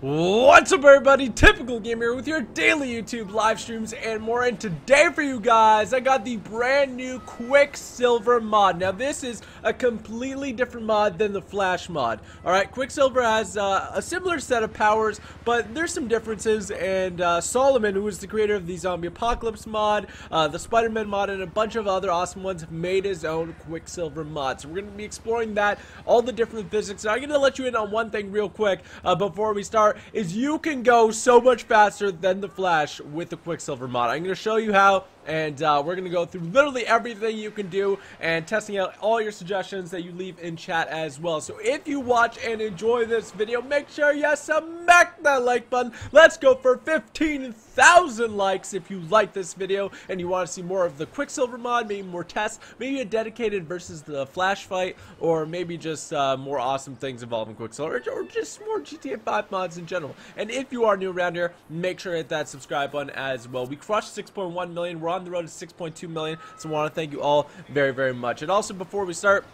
五 What's up everybody, Typical Gamer with your daily YouTube live streams and more and today for you guys I got the brand new Quicksilver mod. Now this is a completely different mod than the Flash mod. Alright, Quicksilver has uh, a similar set of powers but there's some differences and uh, Solomon who is the creator of the Zombie Apocalypse mod, uh, the Spider-Man mod and a bunch of other awesome ones made his own Quicksilver mod. So we're going to be exploring that, all the different physics. Now I'm going to let you in on one thing real quick uh, before we start is you can go so much faster than the Flash with the Quicksilver mod. I'm going to show you how and uh, we're going to go through literally everything you can do and testing out all your suggestions that you leave in chat as well. So if you watch and enjoy this video, make sure you smack that like button. Let's go for 15,000 likes if you like this video and you want to see more of the Quicksilver mod, maybe more tests, maybe a dedicated versus the Flash fight, or maybe just uh, more awesome things involving Quicksilver, or just more GTA 5 mods in general. And if you are new around here, make sure to hit that subscribe button as well. We crushed 6.1 million. We're on on the road to 6.2 million. So I want to thank you all very, very much. And also, before we start,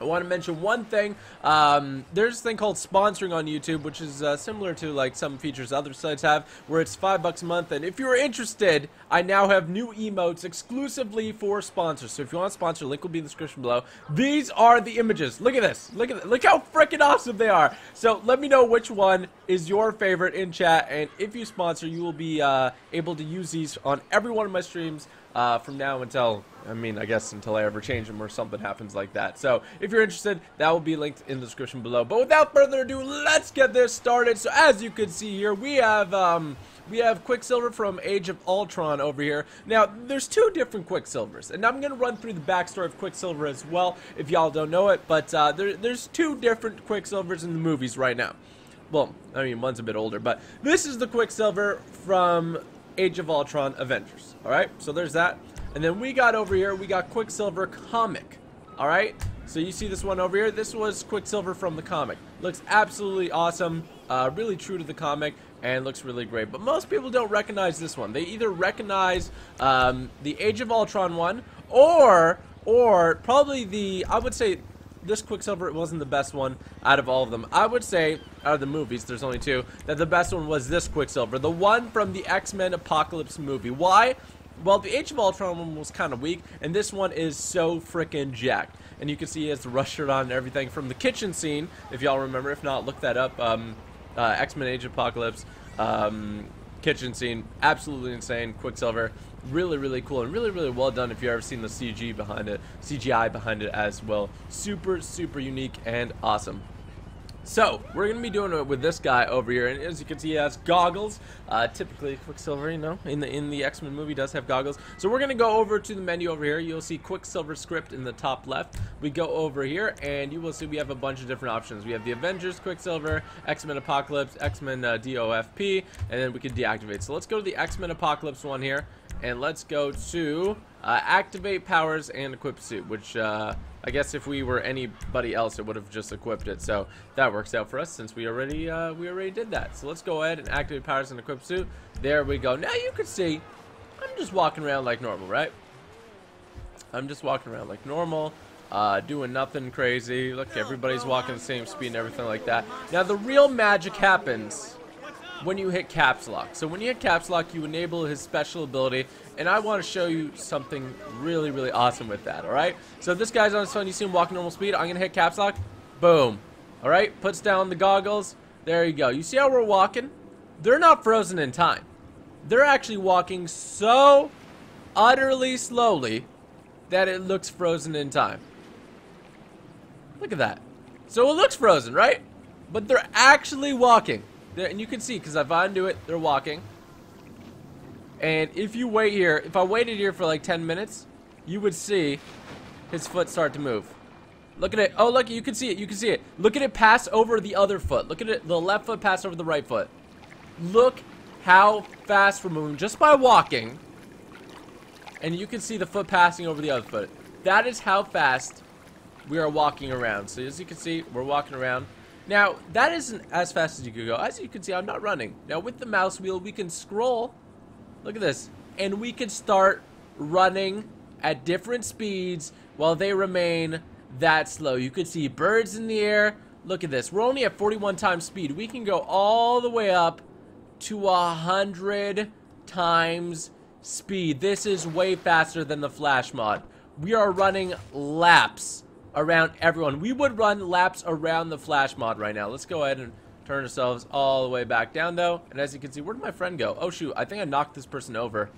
I want to mention one thing. Um, there's a thing called sponsoring on YouTube, which is uh, similar to like some features other sites have, where it's five bucks a month. And if you're interested, I now have new emotes exclusively for sponsors. So if you want to sponsor, link will be in the description below. These are the images. Look at this. Look at look how freaking awesome they are. So let me know which one is your favorite in chat, and if you sponsor, you will be uh, able to use these on every one of my streams uh, from now until, I mean, I guess until I ever change them or something happens like that. So if you're interested, that will be linked in the description below. But without further ado, let's get this started. So as you can see here, we have... Um, we have Quicksilver from Age of Ultron over here. Now, there's two different Quicksilvers, and I'm going to run through the backstory of Quicksilver as well, if y'all don't know it, but uh, there, there's two different Quicksilvers in the movies right now. Well, I mean, one's a bit older, but this is the Quicksilver from Age of Ultron Avengers. Alright, so there's that. And then we got over here, we got Quicksilver comic. Alright, so you see this one over here? This was Quicksilver from the comic. Looks absolutely awesome, uh, really true to the comic, and looks really great. But most people don't recognize this one. They either recognize um, the Age of Ultron one, or, or probably the, I would say, this Quicksilver it wasn't the best one out of all of them. I would say, out of the movies, there's only two, that the best one was this Quicksilver. The one from the X-Men Apocalypse movie. Why? Well, the Age of Ultron one was kind of weak, and this one is so freaking jacked. And you can see he has the rush shirt on and everything from the kitchen scene, if y'all remember. If not, look that up. Um, uh, X-Men Age of Apocalypse. Um, kitchen scene, absolutely insane. Quicksilver, really, really cool and really, really well done if you've ever seen the CG behind it, CGI behind it as well. Super, super unique and awesome. So, we're going to be doing it with this guy over here, and as you can see, he has goggles. Uh, typically, Quicksilver, you know, in the in the X-Men movie does have goggles. So we're going to go over to the menu over here. You'll see Quicksilver script in the top left. We go over here, and you will see we have a bunch of different options. We have the Avengers Quicksilver, X-Men Apocalypse, X-Men uh, DOFP, and then we can deactivate. So let's go to the X-Men Apocalypse one here, and let's go to uh, activate powers and equip suit, which uh, I guess if we were anybody else, it would have just equipped it. So that works out for us since we already uh, we already did that. So let's go ahead and activate powers and equip suit. There we go. Now you can see I'm just walking around like normal, right? I'm just walking around like normal. Uh, doing nothing crazy. Look, everybody's walking the same speed and everything like that. Now, the real magic happens when you hit caps lock. So when you hit caps lock, you enable his special ability, and I want to show you something really, really awesome with that, alright? So this guy's on his phone, you see him walking normal speed, I'm going to hit caps lock, boom. Alright, puts down the goggles, there you go. You see how we're walking? They're not frozen in time. They're actually walking so utterly slowly that it looks frozen in time. Look at that. So it looks frozen, right? But they're actually walking. And you can see, because if I undo it, they're walking. And if you wait here, if I waited here for like 10 minutes, you would see his foot start to move. Look at it. Oh, look, you can see it. You can see it. Look at it pass over the other foot. Look at it. The left foot pass over the right foot. Look how fast we're moving just by walking. And you can see the foot passing over the other foot. That is how fast we are walking around. So as you can see, we're walking around. Now, that isn't as fast as you could go. As you can see, I'm not running. Now, with the mouse wheel, we can scroll. Look at this. And we can start running at different speeds while they remain that slow. You can see birds in the air, Look at this. We're only at 41 times speed. We can go all the way up to 100 times speed. This is way faster than the Flash mod. We are running laps around everyone. We would run laps around the Flash mod right now. Let's go ahead and turn ourselves all the way back down, though. And as you can see, where did my friend go? Oh, shoot. I think I knocked this person over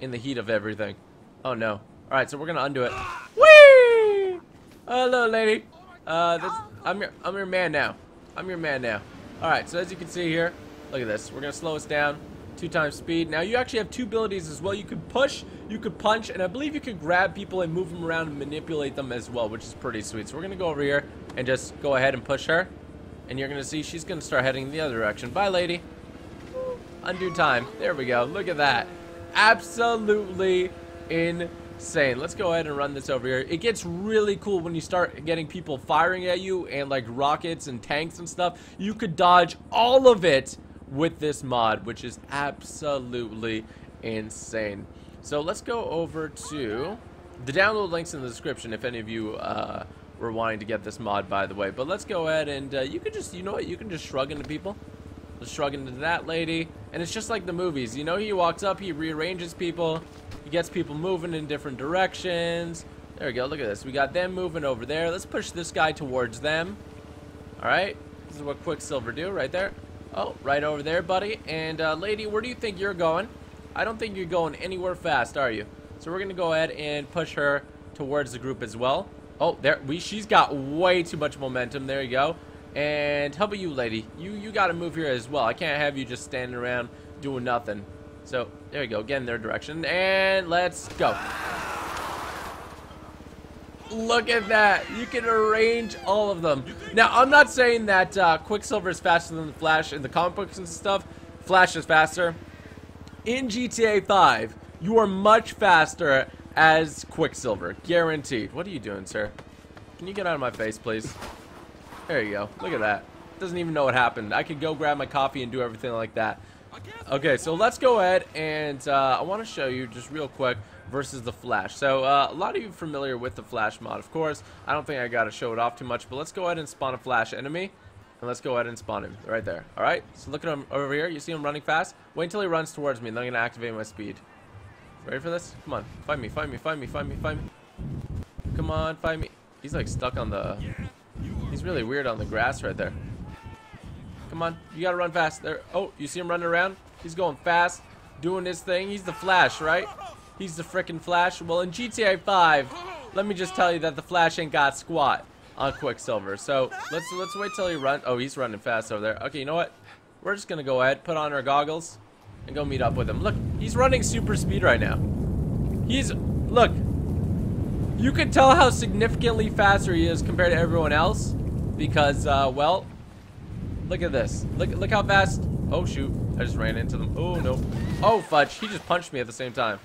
in the heat of everything. Oh, no. All right, so we're to undo it. Whee! Hello, lady. Uh, this, I'm your, I'm your man now. I'm your man now. All right, so as you can see here, look at this. We're gonna slow us down. Two times speed. Now you actually have two abilities as well. You can push, you could punch, and I believe you can grab people and move them around and manipulate them as well, which is pretty sweet. So we're gonna go over here and just go ahead and push her. And you're gonna see she's gonna start heading the other direction. Bye, lady. Undo time. There we go. Look at that. Absolutely insane. Let's go ahead and run this over here. It gets really cool when you start getting people firing at you and like rockets and tanks and stuff. You could dodge all of it with this mod, which is absolutely insane. So let's go over to the download links in the description if any of you uh, were wanting to get this mod, by the way. But let's go ahead and uh, you can just, you know what, you can just shrug into people. Just shrug into that lady. And it's just like the movies. You know, he walks up, he rearranges people. He gets people moving in different directions. There we go. Look at this. We got them moving over there. Let's push this guy towards them. All right. This is what Quicksilver do right there. Oh, right over there, buddy. And uh, lady, where do you think you're going? I don't think you're going anywhere fast, are you? So we're gonna go ahead and push her towards the group as well. Oh, there we. She's got way too much momentum. There you go. And how about you, lady? You you got to move here as well. I can't have you just standing around doing nothing. So, there you go. Get in their direction. And let's go. Look at that. You can arrange all of them. Now, I'm not saying that uh, Quicksilver is faster than the Flash in the comic books and stuff. Flash is faster. In GTA 5, you are much faster as Quicksilver. Guaranteed. What are you doing, sir? Can you get out of my face, please? There you go. Look at that. Doesn't even know what happened. I could go grab my coffee and do everything like that. Okay, so let's go ahead and uh, I want to show you just real quick versus the Flash. So uh, a lot of you familiar with the Flash mod, of course. I don't think I got to show it off too much, but let's go ahead and spawn a Flash enemy. And let's go ahead and spawn him right there. All right, so look at him over here. You see him running fast? Wait until he runs towards me, and then I'm going to activate my speed. Ready for this? Come on, find me, find me, find me, find me, find me. Come on, find me. He's like stuck on the... He's really weird on the grass right there. Come on. You gotta run fast. There. Oh, you see him running around? He's going fast, doing his thing. He's the Flash, right? He's the freaking Flash. Well, in GTA 5, let me just tell you that the Flash ain't got squat on Quicksilver. So let's let's wait till he run. Oh, he's running fast over there. Okay, you know what? We're just gonna go ahead, put on our goggles, and go meet up with him. Look, he's running super speed right now. He's look. You can tell how significantly faster he is compared to everyone else because, uh, well, Look at this. Look look how fast. Oh shoot. I just ran into them. Oh no. Oh fudge. He just punched me at the same time.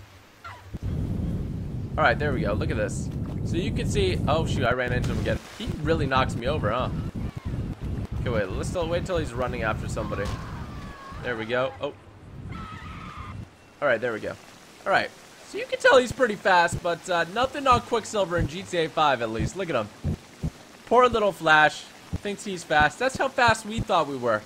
Alright, there we go. Look at this. So you can see oh shoot, I ran into him again. He really knocks me over, huh? Okay, wait, let's still wait till he's running after somebody. There we go. Oh. Alright, there we go. Alright. So you can tell he's pretty fast, but uh, nothing on Quicksilver in GTA 5 at least. Look at him. Poor little Flash. Thinks he's fast. That's how fast we thought we were.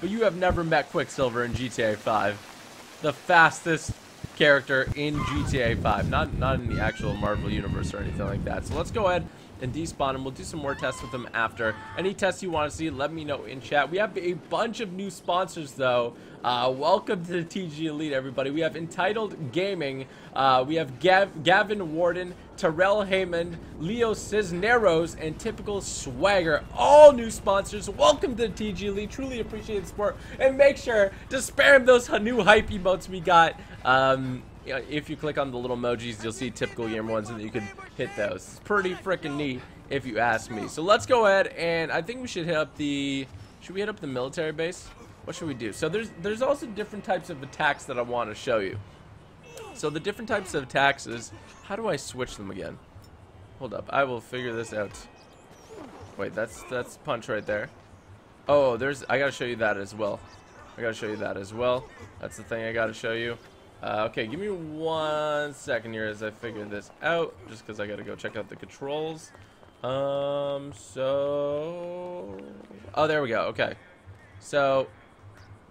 But you have never met Quicksilver in GTA 5. The fastest character in GTA 5. Not, not in the actual Marvel Universe or anything like that. So let's go ahead and despawn him. We'll do some more tests with him after. Any tests you want to see, let me know in chat. We have a bunch of new sponsors, though. Uh, welcome to the TG Elite, everybody. We have Entitled Gaming. Uh, we have Gav Gavin Warden, Terrell Heyman, Leo Cisneros, and Typical Swagger. All new sponsors. Welcome to the TG Elite. Truly appreciate the support. And make sure to spam those new hype emotes we got. Um, you know, if you click on the little emojis, you'll see typical gamer ones, and you can hit those. It's pretty freaking neat, if you ask me. So let's go ahead, and I think we should hit up the. Should we hit up the military base? What should we do? So there's there's also different types of attacks that I want to show you. So the different types of attacks is how do I switch them again? Hold up, I will figure this out. Wait, that's that's punch right there. Oh, there's I gotta show you that as well. I gotta show you that as well. That's the thing I gotta show you. Uh, okay, give me one second here as I figure this out, just because I gotta go check out the controls. Um, so... Oh, there we go. Okay. So,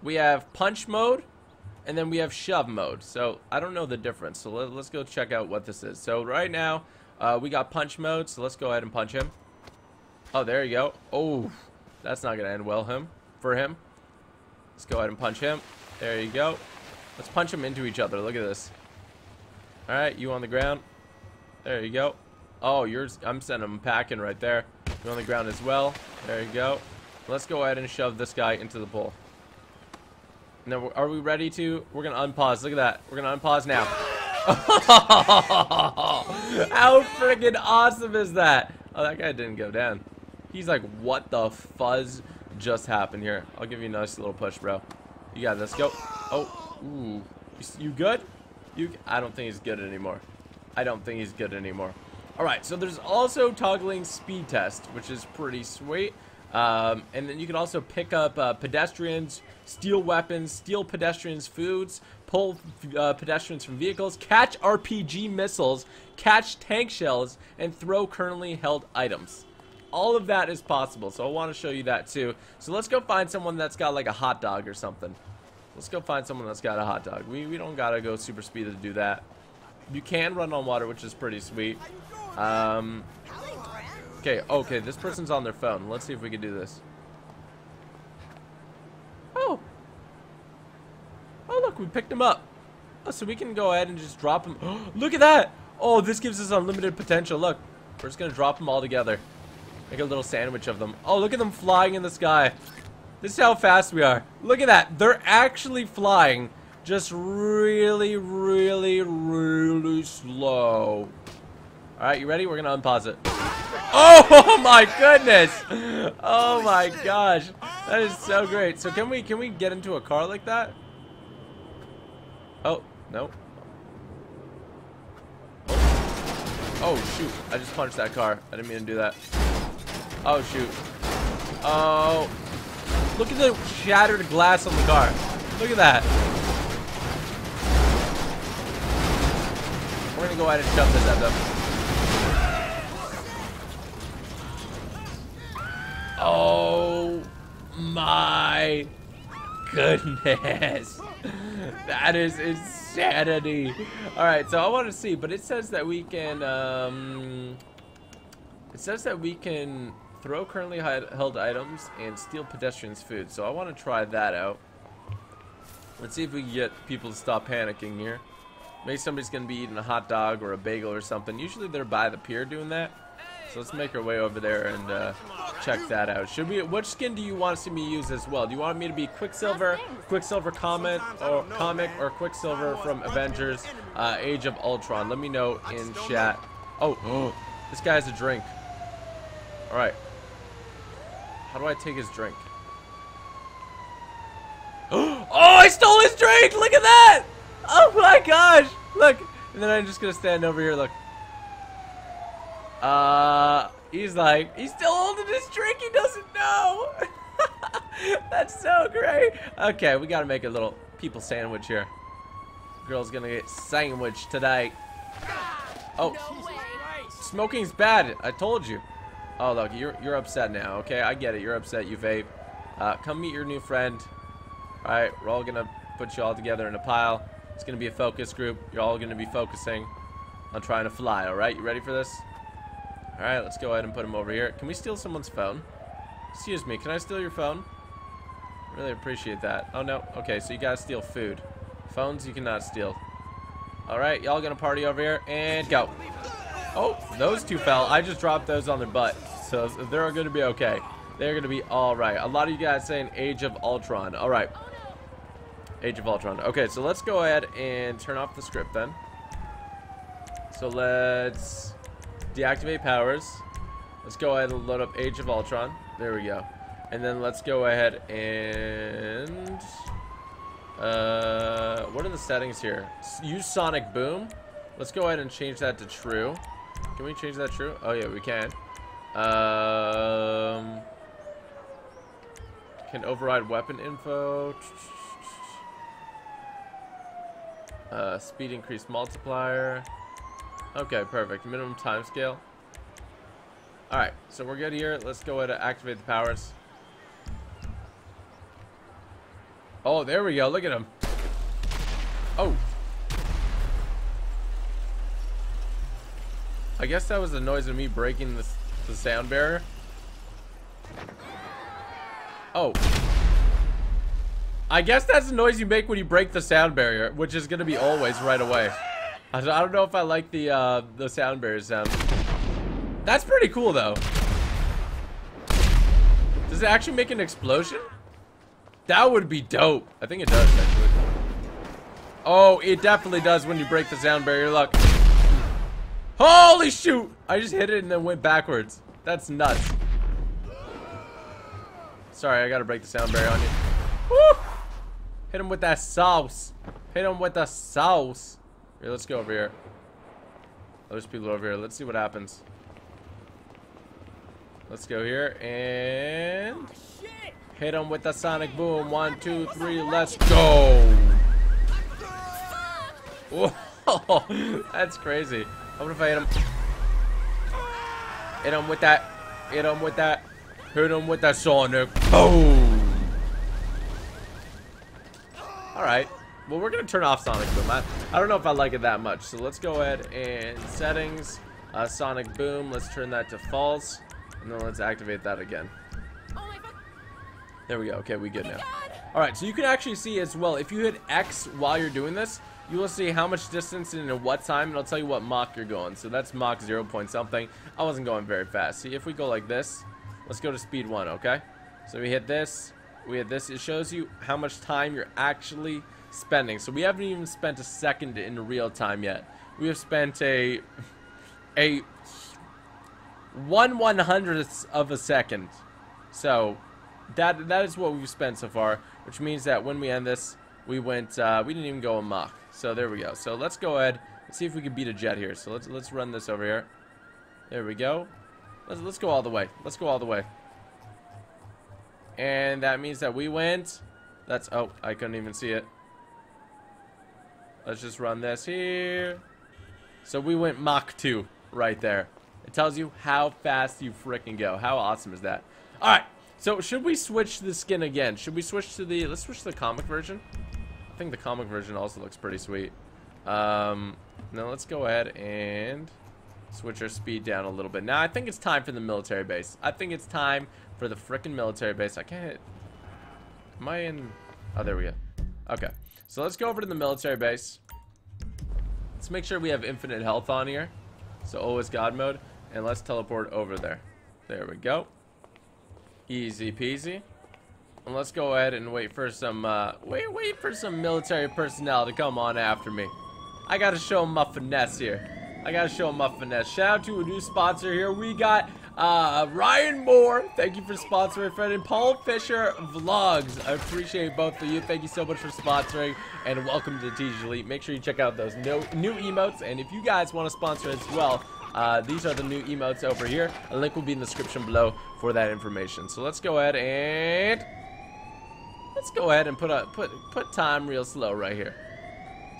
we have punch mode, and then we have shove mode. So, I don't know the difference. So, let, us go check out what this is. So, right now, uh, we got punch mode. So, let's go ahead and punch him. Oh, there you go. Oh, that's not going to end well him for him. Let's go ahead and punch him. There you go. Let's punch them into each other. Look at this. All right, you on the ground. There you go. Oh, yours. I'm sending them packing right there. You on the ground as well. There you go. Let's go ahead and shove this guy into the pool. Now, are we ready to? We're gonna unpause. Look at that. We're gonna unpause now. How freaking awesome is that? Oh, that guy didn't go down. He's like, what the fuzz just happened here? I'll give you a nice little push, bro. You got this. Go. Oh, ooh. You good? You? I don't think he's good anymore. I don't think he's good anymore. Alright, so there's also toggling speed test, which is pretty sweet. Um, and then you can also pick up uh, pedestrians, steal weapons, steal pedestrians' foods, pull uh, pedestrians from vehicles, catch RPG missiles, catch tank shells, and throw currently held items. All of that is possible, so I want to show you that too. So let's go find someone that's got like a hot dog or something. Let's go find someone that's got a hot dog. We, we don't gotta go super speed to do that. You can run on water, which is pretty sweet. Um, okay, okay, this person's on their phone. Let's see if we can do this. Oh. Oh, look, we picked him up. Oh, so we can go ahead and just drop him. look at that. Oh, this gives us unlimited potential. Look, we're just to drop them all together. Make a little sandwich of them. Oh, look at them flying in the sky. This is how fast we are. Look at that. They're actually flying just really, really, really slow. Alright, you ready? We're gonna unpause it. Oh my goodness! Oh my gosh. That is so oh. great. So can we can we get into a car like that? Oh, no. Oh shoot. I just punched that car. I didn't mean to do that. Oh shoot. Oh. Look at the shattered glass on the car. Look at that. We're gonna go ahead and shove this at them. Oh my goodness. That is insanity. Alright, so I want to see, but it says that we can, um, it says that we can throw currently held items and steal pedestrians' food. So I want to try that out. Let's see if we can get people to stop panicking here. Maybe somebody's going to be eating a hot dog or a bagel or something. Usually they're by the pier doing that. So let's make our way over there and uh, check that out. Should we? Which skin do you want to see me use as well? Do you want me to be Quicksilver, Quicksilver Comet, or Comic, or Quicksilver from Avengers, uh, Age of Ultron? Let me know in chat. Oh, oh this guy has a drink. All right. How do I take his drink? oh, I stole his drink! Look at that! Oh my gosh! Look! And then I'm just gonna stand over here, look. Uh, he's like, he's still holding his drink, he doesn't know! That's so great! Okay, we gotta make a little people sandwich here. Girl's gonna get sandwiched today. Oh, smoking's bad, I told you. Oh, look, you're, you're upset now, okay? I get it, you're upset, you vape. Uh, come meet your new friend. Alright, we're all gonna put you all together in a pile. It's going to be a focus group. You're all going to be focusing on trying to fly, alright? You ready for this? Alright, let's go ahead and put him over here. Can we steal someone's phone? Excuse me, can I steal your phone? Really appreciate that. Oh, no. Okay, so you gotta steal food. Phones you cannot steal. Alright, y'all gonna party over here, and go. Oh, those two fell. I just dropped those on their butt, so they're gonna be okay. They're gonna be alright. A lot of you guys saying Age of Ultron. Alright. Age of Ultron. Okay, so let's go ahead and turn off the script then. So let's deactivate powers. Let's go ahead and load up Age of Ultron. There we go. And then let's go ahead and... Uh, what are the settings here? Use Sonic Boom. Let's go ahead and change that to true. Can we change that true? Oh, yeah, we can. Um, can override weapon info. Uh, speed increase multiplier. Okay, perfect. Minimum time scale. Alright, so we're good here. Let's go ahead and activate the powers. Oh, there we go. Look at him. Oh. I guess that was the noise of me breaking the, the sound barrier. Oh. I guess that's the noise you make when you break the sound barrier, which is going to be always right away. I don't know if I like the uh, the sound barrier sound. That's pretty cool, though. Does it actually make an explosion? That would be dope. I think it does, actually. Oh, it definitely does when you break the sound barrier. Look. Holy shoot! I just hit it and then went backwards. That's nuts. Sorry, I gotta break the sound barrier on you. Woo! Hit him with that sauce. Hit him with the sauce. Here, let's go over here. Oh, there's people over here. Let's see what happens. Let's go here and hit him with the sonic boom. One, two, three, let's go. Whoa, that's crazy. About if I hit him? Hit him with that. Hit him with that. Hit him with that sonic boom. All right. Well, we're going to turn off Sonic Boom. I, I don't know if I like it that much. So let's go ahead and settings, uh, Sonic Boom. Let's turn that to false. And then let's activate that again. Oh there we go. Okay, we good now. Alright, so you can actually see as well, if you hit X while you're doing this, you will see how much distance and in what time, and I'll tell you what Mach you're going. So that's Mach 0 point something. I wasn't going very fast. See, if we go like this, let's go to speed 1, okay? So we hit this, we hit this. It shows you how much time you're actually spending. So we haven't even spent a second in real time yet. We have spent a a one one hundredth of a second. So that that is what we've spent so far, which means that when we end this, we went uh, we didn't even go a Mach. So there we go. So let's go ahead and see if we can beat a jet here. So let's let's run this over here. There we go. Let's let's go all the way. Let's go all the way. And that means that we went. That's oh, I couldn't even see it. Let's just run this here. So we went Mach 2 right there. It tells you how fast you freaking go. How awesome is that? Alright, so should we switch the skin again? Should we switch to the... Let's switch to the comic version. I think the comic version also looks pretty sweet. Um, now let's go ahead and switch our speed down a little bit. Now I think it's time for the military base. I think it's time for the freaking military base. I can't... Am I in... Oh, there we go. Okay. So let's go over to the military base. Let's make sure we have infinite health on here. So always God mode. And let's teleport over there. There we go. Easy peasy. And let's go ahead and wait for some, uh, wait, wait for some military personnel to come on after me. I gotta show them my finesse here. I gotta show them my finesse. Shout out to a new sponsor here. We got uh, Ryan Moore, thank you for sponsoring, friend, and Paul Fisher Vlogs. I appreciate both of you. Thank you so much for sponsoring, and welcome to TG Elite. Make sure you check out those new, new emotes, and if you guys want to sponsor as well, uh, these are the new emotes over here. A link will be in the description below for that information. So let's go ahead and let's go ahead and put a put put time real slow right here.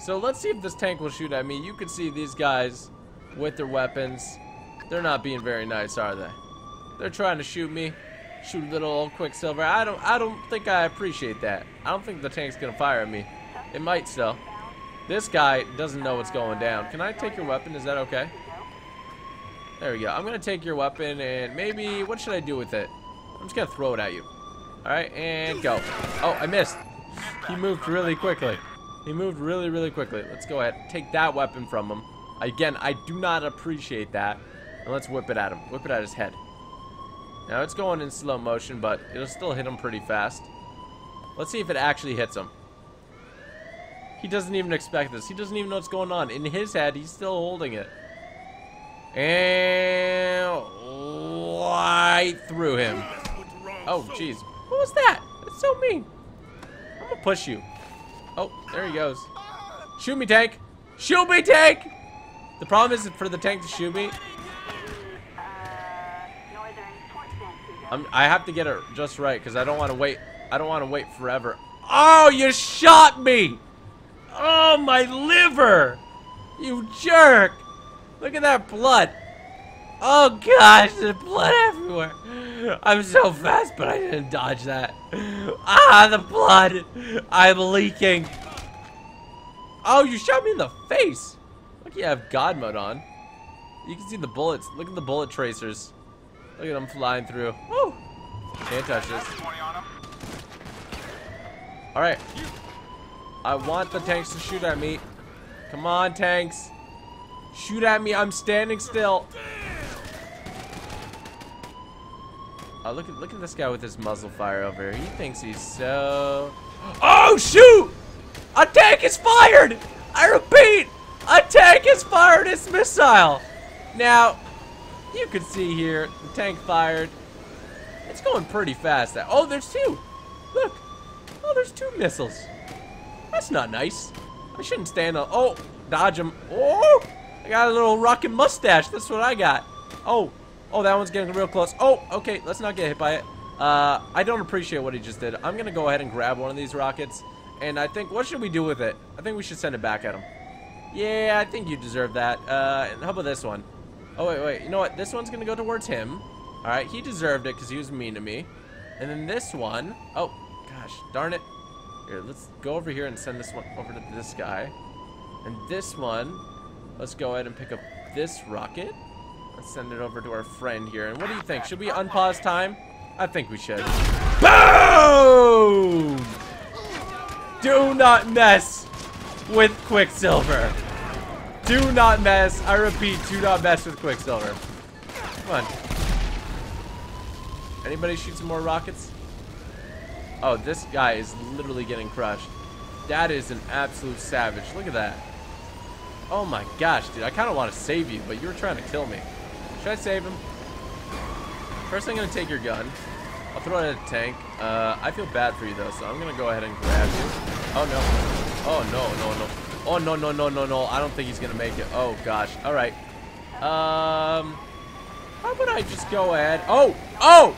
So let's see if this tank will shoot at me. You can see these guys with their weapons. They're not being very nice, are they? They're trying to shoot me. Shoot little old Quicksilver. I don't I don't think I appreciate that. I don't think the tank's gonna fire at me. It might still. This guy doesn't know what's going down. Can I take your weapon? Is that okay? There we go. I'm gonna take your weapon and maybe what should I do with it? I'm just gonna throw it at you. Alright, and go. Oh, I missed. He moved really quickly. He moved really, really quickly. Let's go ahead. Take that weapon from him. Again, I do not appreciate that. And let's whip it at him. Whip it at his head. Now it's going in slow motion, but it'll still hit him pretty fast. Let's see if it actually hits him. He doesn't even expect this. He doesn't even know what's going on. In his head, he's still holding it. And right through him. Oh, jeez. Was that? That's so mean. I'm gonna push you. Oh, there he goes. Shoot me, tank. Shoot me, tank! The problem is for the tank to shoot me, I'm, I have to get it just right because I don't want to wait. I don't want to wait forever. Oh, you shot me! Oh, my liver! You jerk! Look at that blood. Oh gosh, there's blood everywhere. I'm so fast, but I didn't dodge that. Ah, the blood. I'm leaking. Oh, you shot me in the face. Look, you have God mode on. You can see the bullets. Look at the bullet tracers. Look at them flying through. Woo! Can't touch this. Alright. I want the tanks to shoot at me. Come on, tanks. Shoot at me. I'm standing still. Oh, look at look at this guy with his muzzle fire over here. He thinks he's so. Oh shoot! A tank is fired! I repeat, a tank is fired its missile. Now, you can see here the tank fired. It's going pretty fast. That Oh, there's two. Look. Oh, there's two missiles. That's not nice. I shouldn't stand on. Oh, dodge him. Oh, I got a little rocket mustache. That's what I got. Oh, oh, that one's getting real close. Oh, okay. Let's not get hit by it. Uh, I don't appreciate what he just did. I'm gonna go ahead and grab one of these rockets, and I think what should we do with it? I think we should send it back at him. Yeah, I think you deserve that. Uh, how about this one? Oh wait, wait. You know what? This one's gonna go towards him. All right, he deserved it because he was mean to me. And then this one, oh gosh, darn it. Here, let's go over here and send this one over to this guy. And this one, let's go ahead and pick up this rocket. Let's send it over to our friend here. And what do you think? Should we unpause time? I think we should. Boom! Do not mess with Quicksilver. Do not mess. I repeat, do not mess with Quicksilver. Come on. Anybody shoot some more rockets? Oh, this guy is literally getting crushed. That is an absolute savage. Look at that. Oh my gosh, dude. I kind of want to save you, but you were trying to kill me. Should I save him? First, I'm going to take your gun. I'll throw it at a tank. Uh, I feel bad for you, though, so I'm going to go ahead and grab you. Oh, no. Oh, no, no, no. Oh, no, no, no, no, no. I don't think he's going to make it. Oh, gosh. All right. Um, how about I just go ahead? Oh, oh,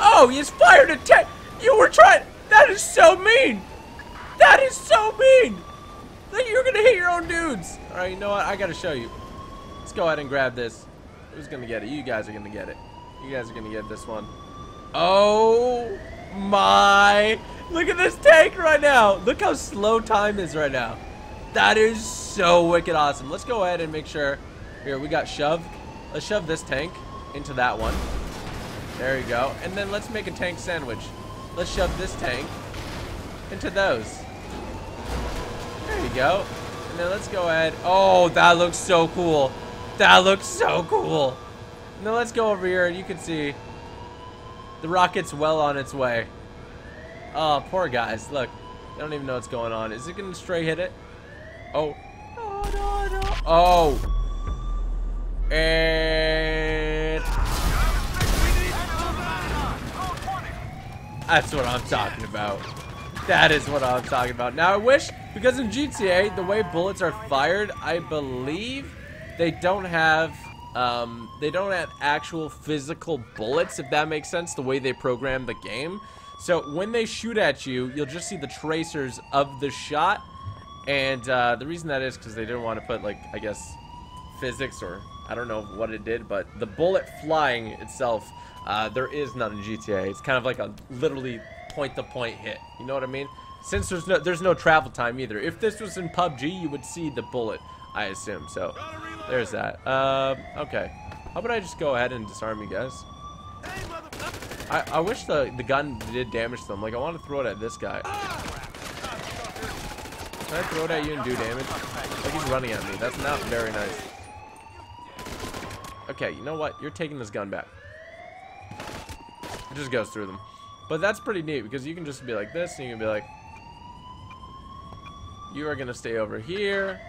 oh, he's fired a tank. You were trying. That is so mean. That is so mean. That you're going to hit your own dudes. All right, you know what? I got to show you. Let's go ahead and grab this. Who's to get it? You guys are to get it. You guys are to get this one. Oh my. Look at this tank right now. Look how slow time is right now. That is so wicked awesome. Let's go ahead and make sure. Here, we got shove. Let's shove this tank into that one. There you go. And then let's make a tank sandwich. Let's shove this tank into those. There you go. And then let's go ahead. Oh, that looks so cool. That looks so cool. Now let's go over here and you can see the rocket's well on its way. Oh, poor guys. Look, they don't even know what's going on. Is it going to stray hit it? Oh. Oh, no, no. Oh. And... That's what I'm talking about. That is what I'm talking about. Now, I wish, because in GTA, the way bullets are fired, I believe they don't have um, they don't have actual physical bullets, if that makes sense, the way they program the game. So when they shoot at you, you'll just see the tracers of the shot. And uh, the reason that is because they didn't want to put, like, I guess, physics or I don't know what it did, but the bullet flying itself, uh, there is none in GTA. It's kind of like a literally point-to-point -point hit. You know what I mean? Since there's no there's no travel time either. If this was in PUBG, you would see the bullet, I assume. So there's that. Um, okay. How about I just go ahead and disarm you guys? I, I wish the, the gun did damage to them. Like, I want to throw it at this guy. Can I throw it at you and do damage? Like, he's running at me. That's not very nice. Okay, you know what? You're taking this gun back. It just goes through them. But that's pretty neat because you can just be like this and you can be like, you are going to stay over here.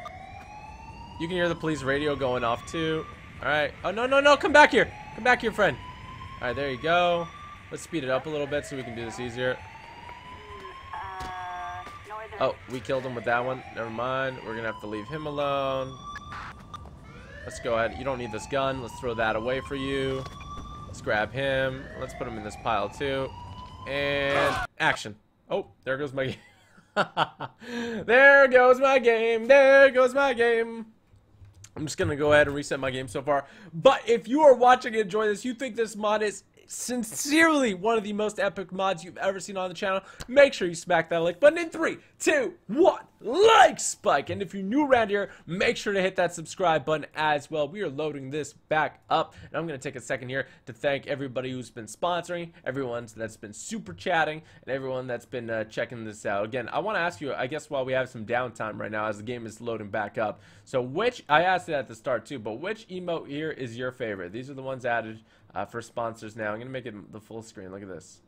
You can hear the police radio going off too. Alright. Oh, no, no, no. Come back here. Come back here, friend. Alright, there you go. Let's speed it up a little bit so we can do this easier. Oh, we killed him with that one. Never mind. We're going to have to leave him alone. Let's go ahead. You don't need this gun. Let's throw that away for you. Let's grab him. Let's put him in this pile too. And action. Oh, there goes my game. there goes my game. There goes my game. I'm just gonna go ahead and reset my game so far. But if you are watching and enjoy this, you think this mod is sincerely one of the most epic mods you've ever seen on the channel, make sure you smack that like button in three, two, one, like spike. And if you're new around here, make sure to hit that subscribe button as well. We are loading this back up. And I'm going to take a second here to thank everybody who's been sponsoring, everyone that's been super chatting, and everyone that's been uh, checking this out. Again, I want to ask you, I guess while we have some downtime right now as the game is loading back up. So which, I asked it at the start too, but which emote here is your favorite? These are the ones added uh, for sponsors now. I'm going to make it the full screen. Look at this.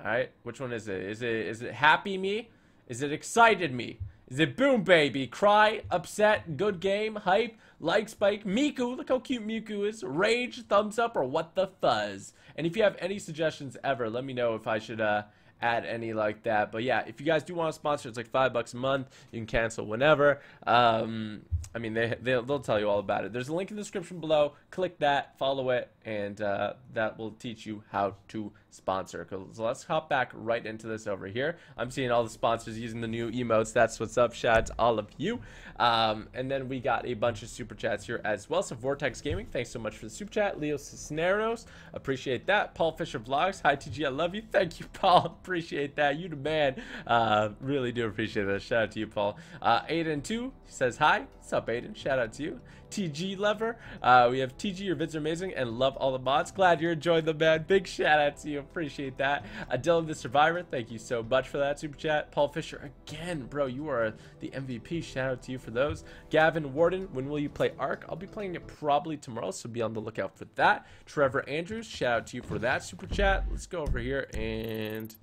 All right. Which one is it? Is it is it happy me? Is it excited me? Is it boom baby? Cry, upset, good game, hype, like spike, Miku, look how cute Miku is, rage, thumbs up, or what the fuzz? And if you have any suggestions ever, let me know if I should uh, add any like that. But yeah, if you guys do want to sponsor, it's like five bucks a month. You can cancel whenever. Um, I mean, they, they'll, they'll tell you all about it. There's a link in the description below. Click that, follow it, and uh, that will teach you how to sponsor. So let's hop back right into this over here. I'm seeing all the sponsors using the new emotes. That's what's up. Shout all of you. Um, and then we got a bunch of super chats here as well. So Vortex Gaming, thanks so much for the super chat. Leo Cisneros, appreciate that. Paul Fisher Vlogs, hi TG, I love you. Thank you, Paul. Appreciate that. You the man. Uh, really do appreciate that. Shout out to you, Paul. Uh, Aiden2 says hi. What's up, Aiden? Shout out to you. TG Lever. Uh, we have TG, your vids are amazing and love all the mods. Glad you're enjoying them, man. Big shout out to you. Appreciate that. Uh, the Survivor, thank you so much for that super chat. Paul Fisher, again, bro, you are the MVP. Shout out to you for those. Gavin Warden, when will you play Ark? I'll be playing it probably tomorrow, so be on the lookout for that. Trevor Andrews, shout out to you for that super chat. Let's go over here and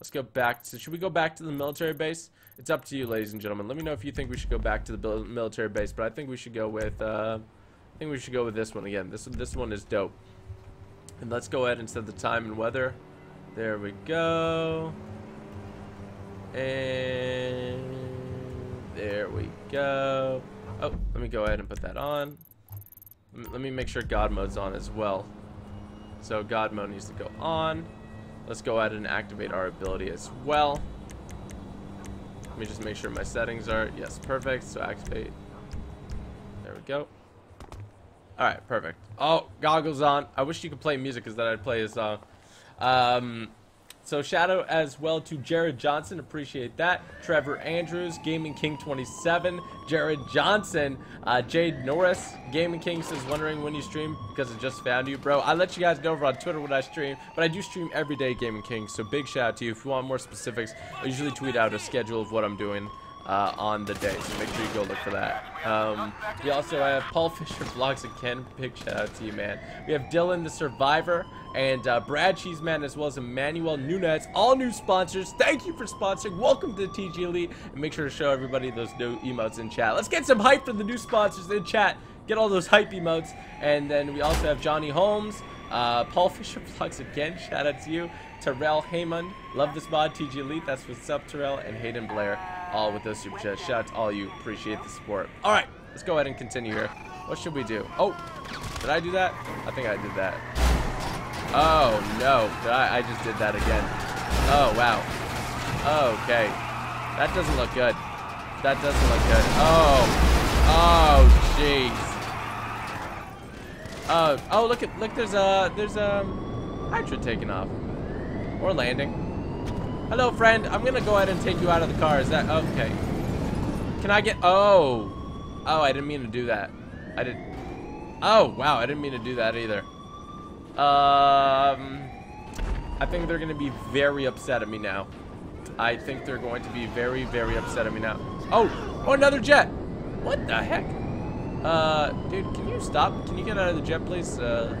let's go back to, should we go back to the military base? It's up to you, ladies and gentlemen. Let me know if you think we should go back to the military base, but I think we should go with, uh, I think we should go with this one again. This, this one is dope. And let's go ahead and set the time and weather. There we go. And there we go. Oh, let me go ahead and put that on. Let me make sure God mode's on as well. So God mode needs to go on. Let's go ahead and activate our ability as well Let me just make sure my settings are, yes, perfect. So activate. There we go. All right, perfect. Oh, goggles on. I wish you could play music because then I'd play a song. Um, so shadow as well to Jared Johnson. Appreciate that. Trevor Andrews, Gaming King 27. Jared Johnson, uh, Jade Norris, Gaming King says wondering when you stream because I just found you, bro. I let you guys know over on Twitter when I stream, but I do stream every day, Gaming King. So big shout out to you. If you want more specifics, I usually tweet out a schedule of what I'm doing uh, on the day. So make sure you go look for that. Um, we also have Paul Fisher Vlogs again. Big shout out to you, man. We have Dylan the Survivor and uh, Brad Cheeseman as well as Emmanuel Nunez. All new sponsors. Thank you for sponsoring. Welcome to TG Elite. And make sure to show everybody those new emotes in chat. Let's get some hype from the new sponsors in chat. Get all those hype emotes. And then we also have Johnny Holmes. Uh, Paul Fisher Vlogs again. Shout out to you. Terrell Heyman. Love this mod. TG Elite. That's what's up, Terrell. And Hayden Blair all with those super chats. Shout out to all you. Appreciate the support. All right, let's go ahead and continue here. What should we do? Oh, did I do that? I think I did that. Oh, no. I, I just did that again. Oh, wow. Okay. That doesn't look good. That doesn't look good. Oh. Oh, jeez. Oh, oh, look at, look, there's a, there's a um, Hydra taking off. Or landing. Hello, friend. I'm gonna go ahead and take you out of the car. Is that okay? Can I get? Oh, oh, I didn't mean to do that. I did. Oh, wow, I didn't mean to do that either. Um, I think they're gonna be very upset at me now. I think they're going to be very, very upset at me now. Oh, oh, another jet. What the heck? Uh, dude, can you stop? Can you get out of the jet, please? Uh,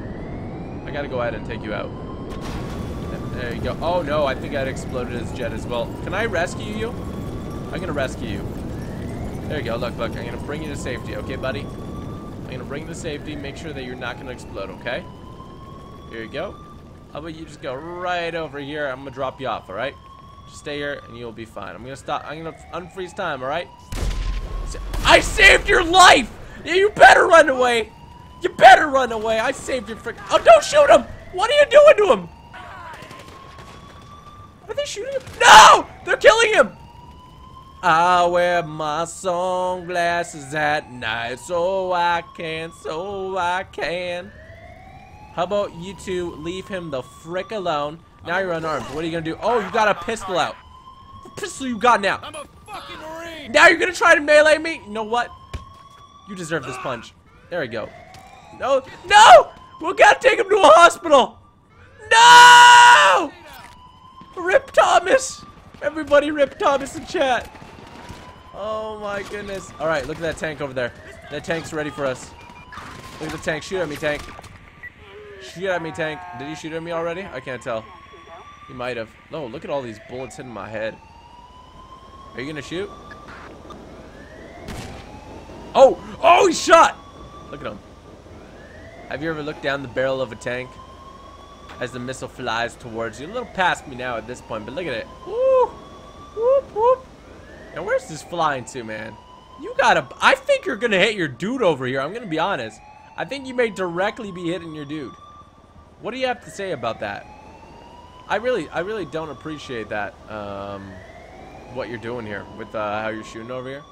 I gotta go ahead and take you out. There you go. Oh no, I think I'd exploded his jet as well. Can I rescue you? I'm gonna rescue you. There you go. Look, look. I'm gonna bring you to safety. Okay, buddy? I'm gonna bring you to safety. Make sure that you're not gonna explode, okay? Here you go. How about you just go right over here? I'm gonna drop you off, alright? Just stay here and you'll be fine. I'm gonna stop. I'm gonna unfreeze time, alright? I saved your life! You better run away! You better run away! I saved your frick. Oh, don't shoot him! What are you doing to him? Are they shooting him? No! They're killing him! I wear my sunglasses at night so I can, so I can. How about you two leave him the frick alone? Now you're unarmed. What are you gonna do? Oh, you got a pistol out. What pistol you got now? I'm a fucking Marine! Now you're gonna try to melee me? You know what? You deserve this punch. There we go. No, no! We gotta take him to a hospital! No! Rip Thomas! Everybody rip Thomas in chat. Oh my goodness. Alright, look at that tank over there. That tank's ready for us. Look at the tank. Shoot at me, tank. Shoot at me, tank. Did he shoot at me already? I can't tell. He might have. No, look at all these bullets hitting my head. Are you gonna shoot? Oh! Oh, he shot! Look at him. Have you ever looked down the barrel of a tank? As the missile flies towards you. A little past me now at this point, but look at it. Woo! Whoop, whoop. Now, where's this flying to, man? You gotta... I think you're gonna hit your dude over here. I'm gonna be honest. I think you may directly be hitting your dude. What do you have to say about that? I really, I really don't appreciate that, um, what you're doing here with uh, how you're shooting over here.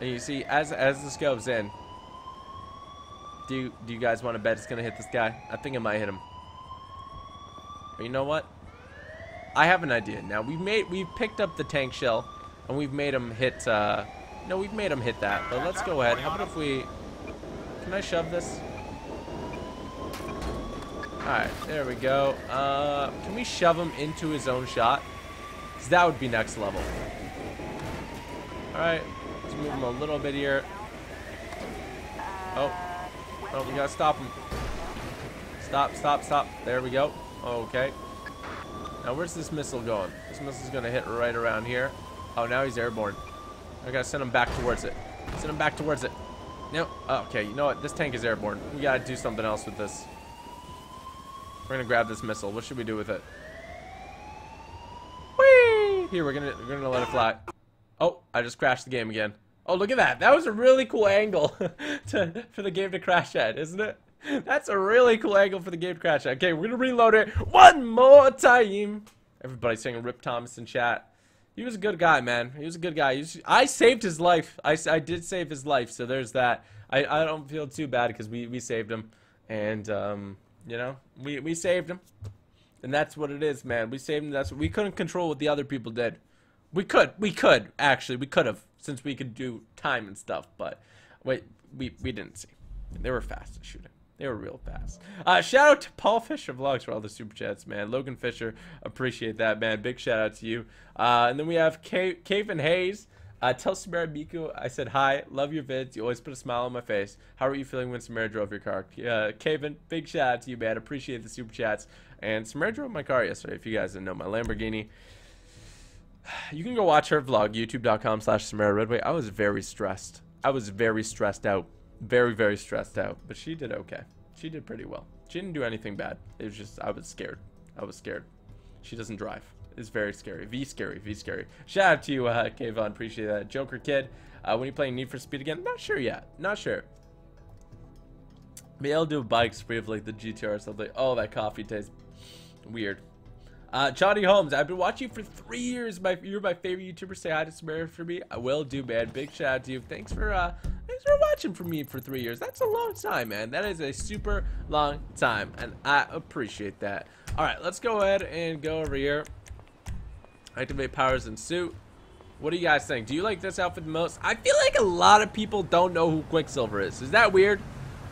And you see, as as this goes in, do you, do you guys want to bet it's gonna hit this guy? I think it might hit him. But you know what? I have an idea. Now we've made we've picked up the tank shell, and we've made him hit. Uh, no, we've made him hit that. But let's go ahead. How about if we? Can I shove this? Alright, there we go. Uh, can we shove him into his own shot? Because that would be next level. Alright, let's move him a little bit here. Oh. Oh, we gotta stop him. Stop, stop, stop. There we go. Okay. Now, where's this missile going? This missile's gonna hit right around here. Oh, now he's airborne. I gotta send him back towards it. Send him back towards it. No. Oh, okay, you know what? This tank is airborne. We gotta do something else with this. We're gonna grab this missile. What should we do with it? Whee! Here, we're gonna we're gonna let it fly. Oh, I just crashed the game again. Oh, look at that. That was a really cool angle to, for the game to crash at, isn't it? That's a really cool angle for the game to crash at. Okay, we're gonna reload it one more time. Everybody's saying Rip Thomas in chat. He was a good guy, man. He was a good guy. Was, I saved his life. I, I did save his life, so there's that. I, I don't feel too bad because we, we saved him. And, um, you know, we, we saved him. And that's what it is, man. We saved him. That's we couldn't control what the other people did. We could. We could, actually. We could have, since we could do time and stuff. But, wait, we, we didn't see. They were fast at shooting. They were real fast. Uh, shout out to Paul Fisher Vlogs for all the super chats, man. Logan Fisher, appreciate that, man. Big shout out to you. Uh, and then we have Kevin Hayes. Uh, tell Samara Miku I said hi. Love your vids. You always put a smile on my face. How are you feeling when Samara drove your car? Uh, Kevin, big shout out to you, man. Appreciate the super chats. And Samara drove my car yesterday. If you guys didn't know, my Lamborghini. You can go watch her vlog, youtube.com slash Samara Redway. I was very stressed. I was very stressed out. Very, very stressed out. But she did okay. She did pretty well. She didn't do anything bad. It was just, I was scared. I was scared. She doesn't drive. It's very scary. V scary. V scary. Shout out to you, uh, Kayvon. Appreciate that. Joker Kid. Uh, when you playing Need for Speed again? Not sure yet. Not sure. Maybe I'll do a bike spree of like the GTR or something. Oh, that coffee tastes weird. Uh, Johnny Holmes, I've been watching you for three years. My, you're my favorite YouTuber. Say hi to Samara for me. I will do, man. Big shout out to you. Thanks for uh, thanks for watching for me for three years. That's a long time, man. That is a super long time, and I appreciate that. All right, let's go ahead and go over here. Activate powers and suit. What do you guys think? Do you like this outfit the most? I feel like a lot of people don't know who Quicksilver is. Is that weird?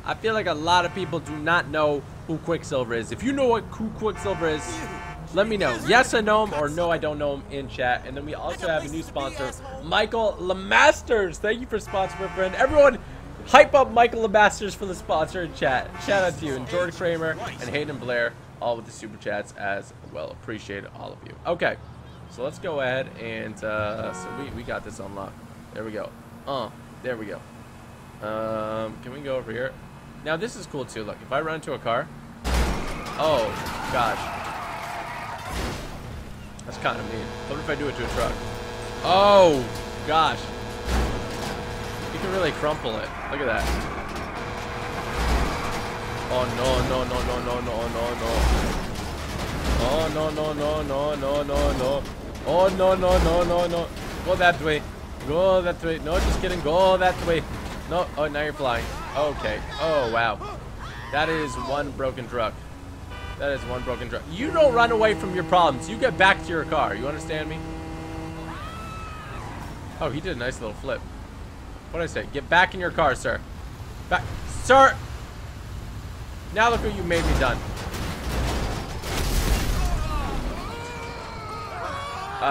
I feel like a lot of people do not know who Quicksilver is. If you know what who Quicksilver is, let me know. Yes, I know him, or no, I don't know him in chat. And then we also have a new sponsor, Michael Lemasters. Thank you for sponsoring, friend. Everyone, hype up Michael Lemasters for the sponsor in chat. Shout out to you. And George Kramer and Hayden Blair, all with the super chats as well. Appreciate all of you. Okay, so let's go ahead and, uh, so we, we got this unlocked. There we go. Uh, there we go. Um, can we go over here? Now, this is cool, too. Look, if I run into a car, oh, gosh. That's kind of mean. What if I do it to a truck? Oh, gosh. You can really crumple it. Look at that. Oh, no, no, no, no, no, no, no, no. Oh, no, no, no, no, no, no, no. Oh, no, no, no, no, no. Go that way. Go that way. No, just kidding. Go that way. No. Oh, now you're flying. Okay. Oh, wow. That is one broken truck. That is one broken truck. You don't run away from your problems. You get back to your car. You understand me? Oh, he did a nice little flip. What did I say? Get back in your car, sir. Back. Sir! Now look what you made me done. Um,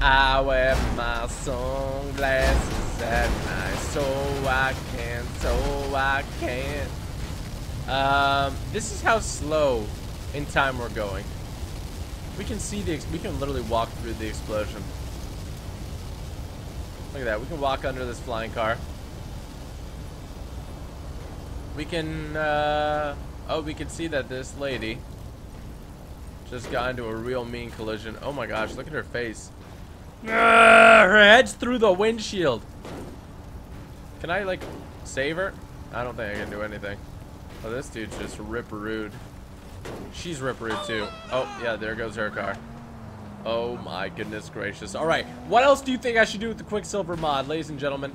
I wear my sunglasses at night so I can, so I can. Um, this is how slow in time we're going. We can see the, we can literally walk through the explosion. Look at that, we can walk under this flying car. We can, uh, oh, we can see that this lady just got into a real mean collision. Oh my gosh, look at her face. Uh, her head's through the windshield. Can I, like, save her? I don't think I can do anything. Oh, this dude's just rip rude. She's rip rude too. Oh, yeah, there goes her car. Oh my goodness gracious. All right, what else do you think I should do with the Quicksilver mod, ladies and gentlemen?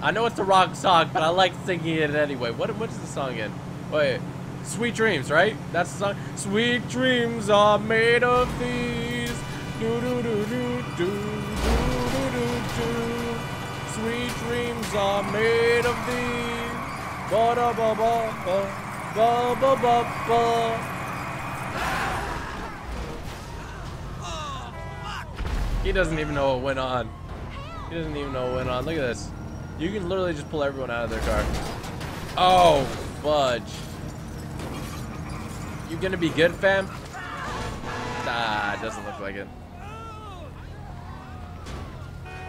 I know it's the wrong song, but I like singing it anyway. What what is the song in? Wait, Sweet Dreams, right? That's the song. Sweet dreams are made of these. Do do do do do do do do do. Sweet dreams are made of these. Ba da ba ba ba ba ba ba ba. He doesn't even know what went on. He doesn't even know what went on. Look at this. You can literally just pull everyone out of their car. Oh, fudge. You gonna be good, fam? Nah, it doesn't look like it.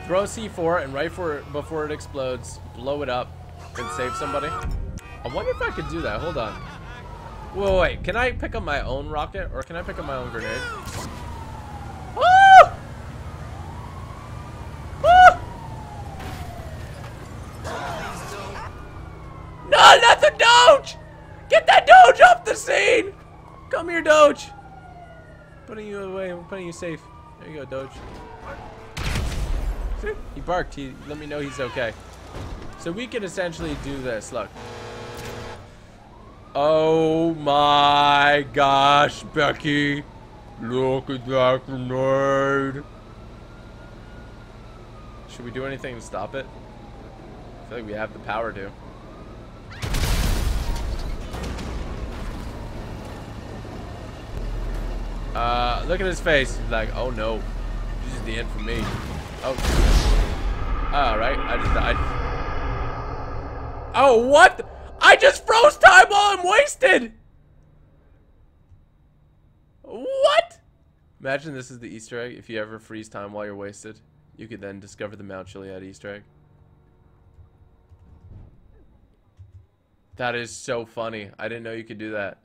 Throw C4 and right for it before it explodes, blow it up, and save somebody. I wonder if I could do that. Hold on. Wait, wait, can I pick up my own rocket or can I pick up my own grenade? Oh! Not the Doge! Get that Doge off the scene! Come here, Doge. Putting you away. I'm putting you safe. There you go, Doge. See? He barked. He let me know he's okay. So we can essentially do this. Look. Oh my gosh, Becky. Look at that grenade. Should we do anything to stop it? I feel like we have the power to. Uh, look at his face. He's like, oh no, this is the end for me. Oh. Alright, I just died. Oh, what? I just froze time while I'm wasted! What? Imagine this is the Easter egg. If you ever freeze time while you're wasted, you could then discover the Mount Chiliad Easter egg. That is so funny. I didn't know you could do that.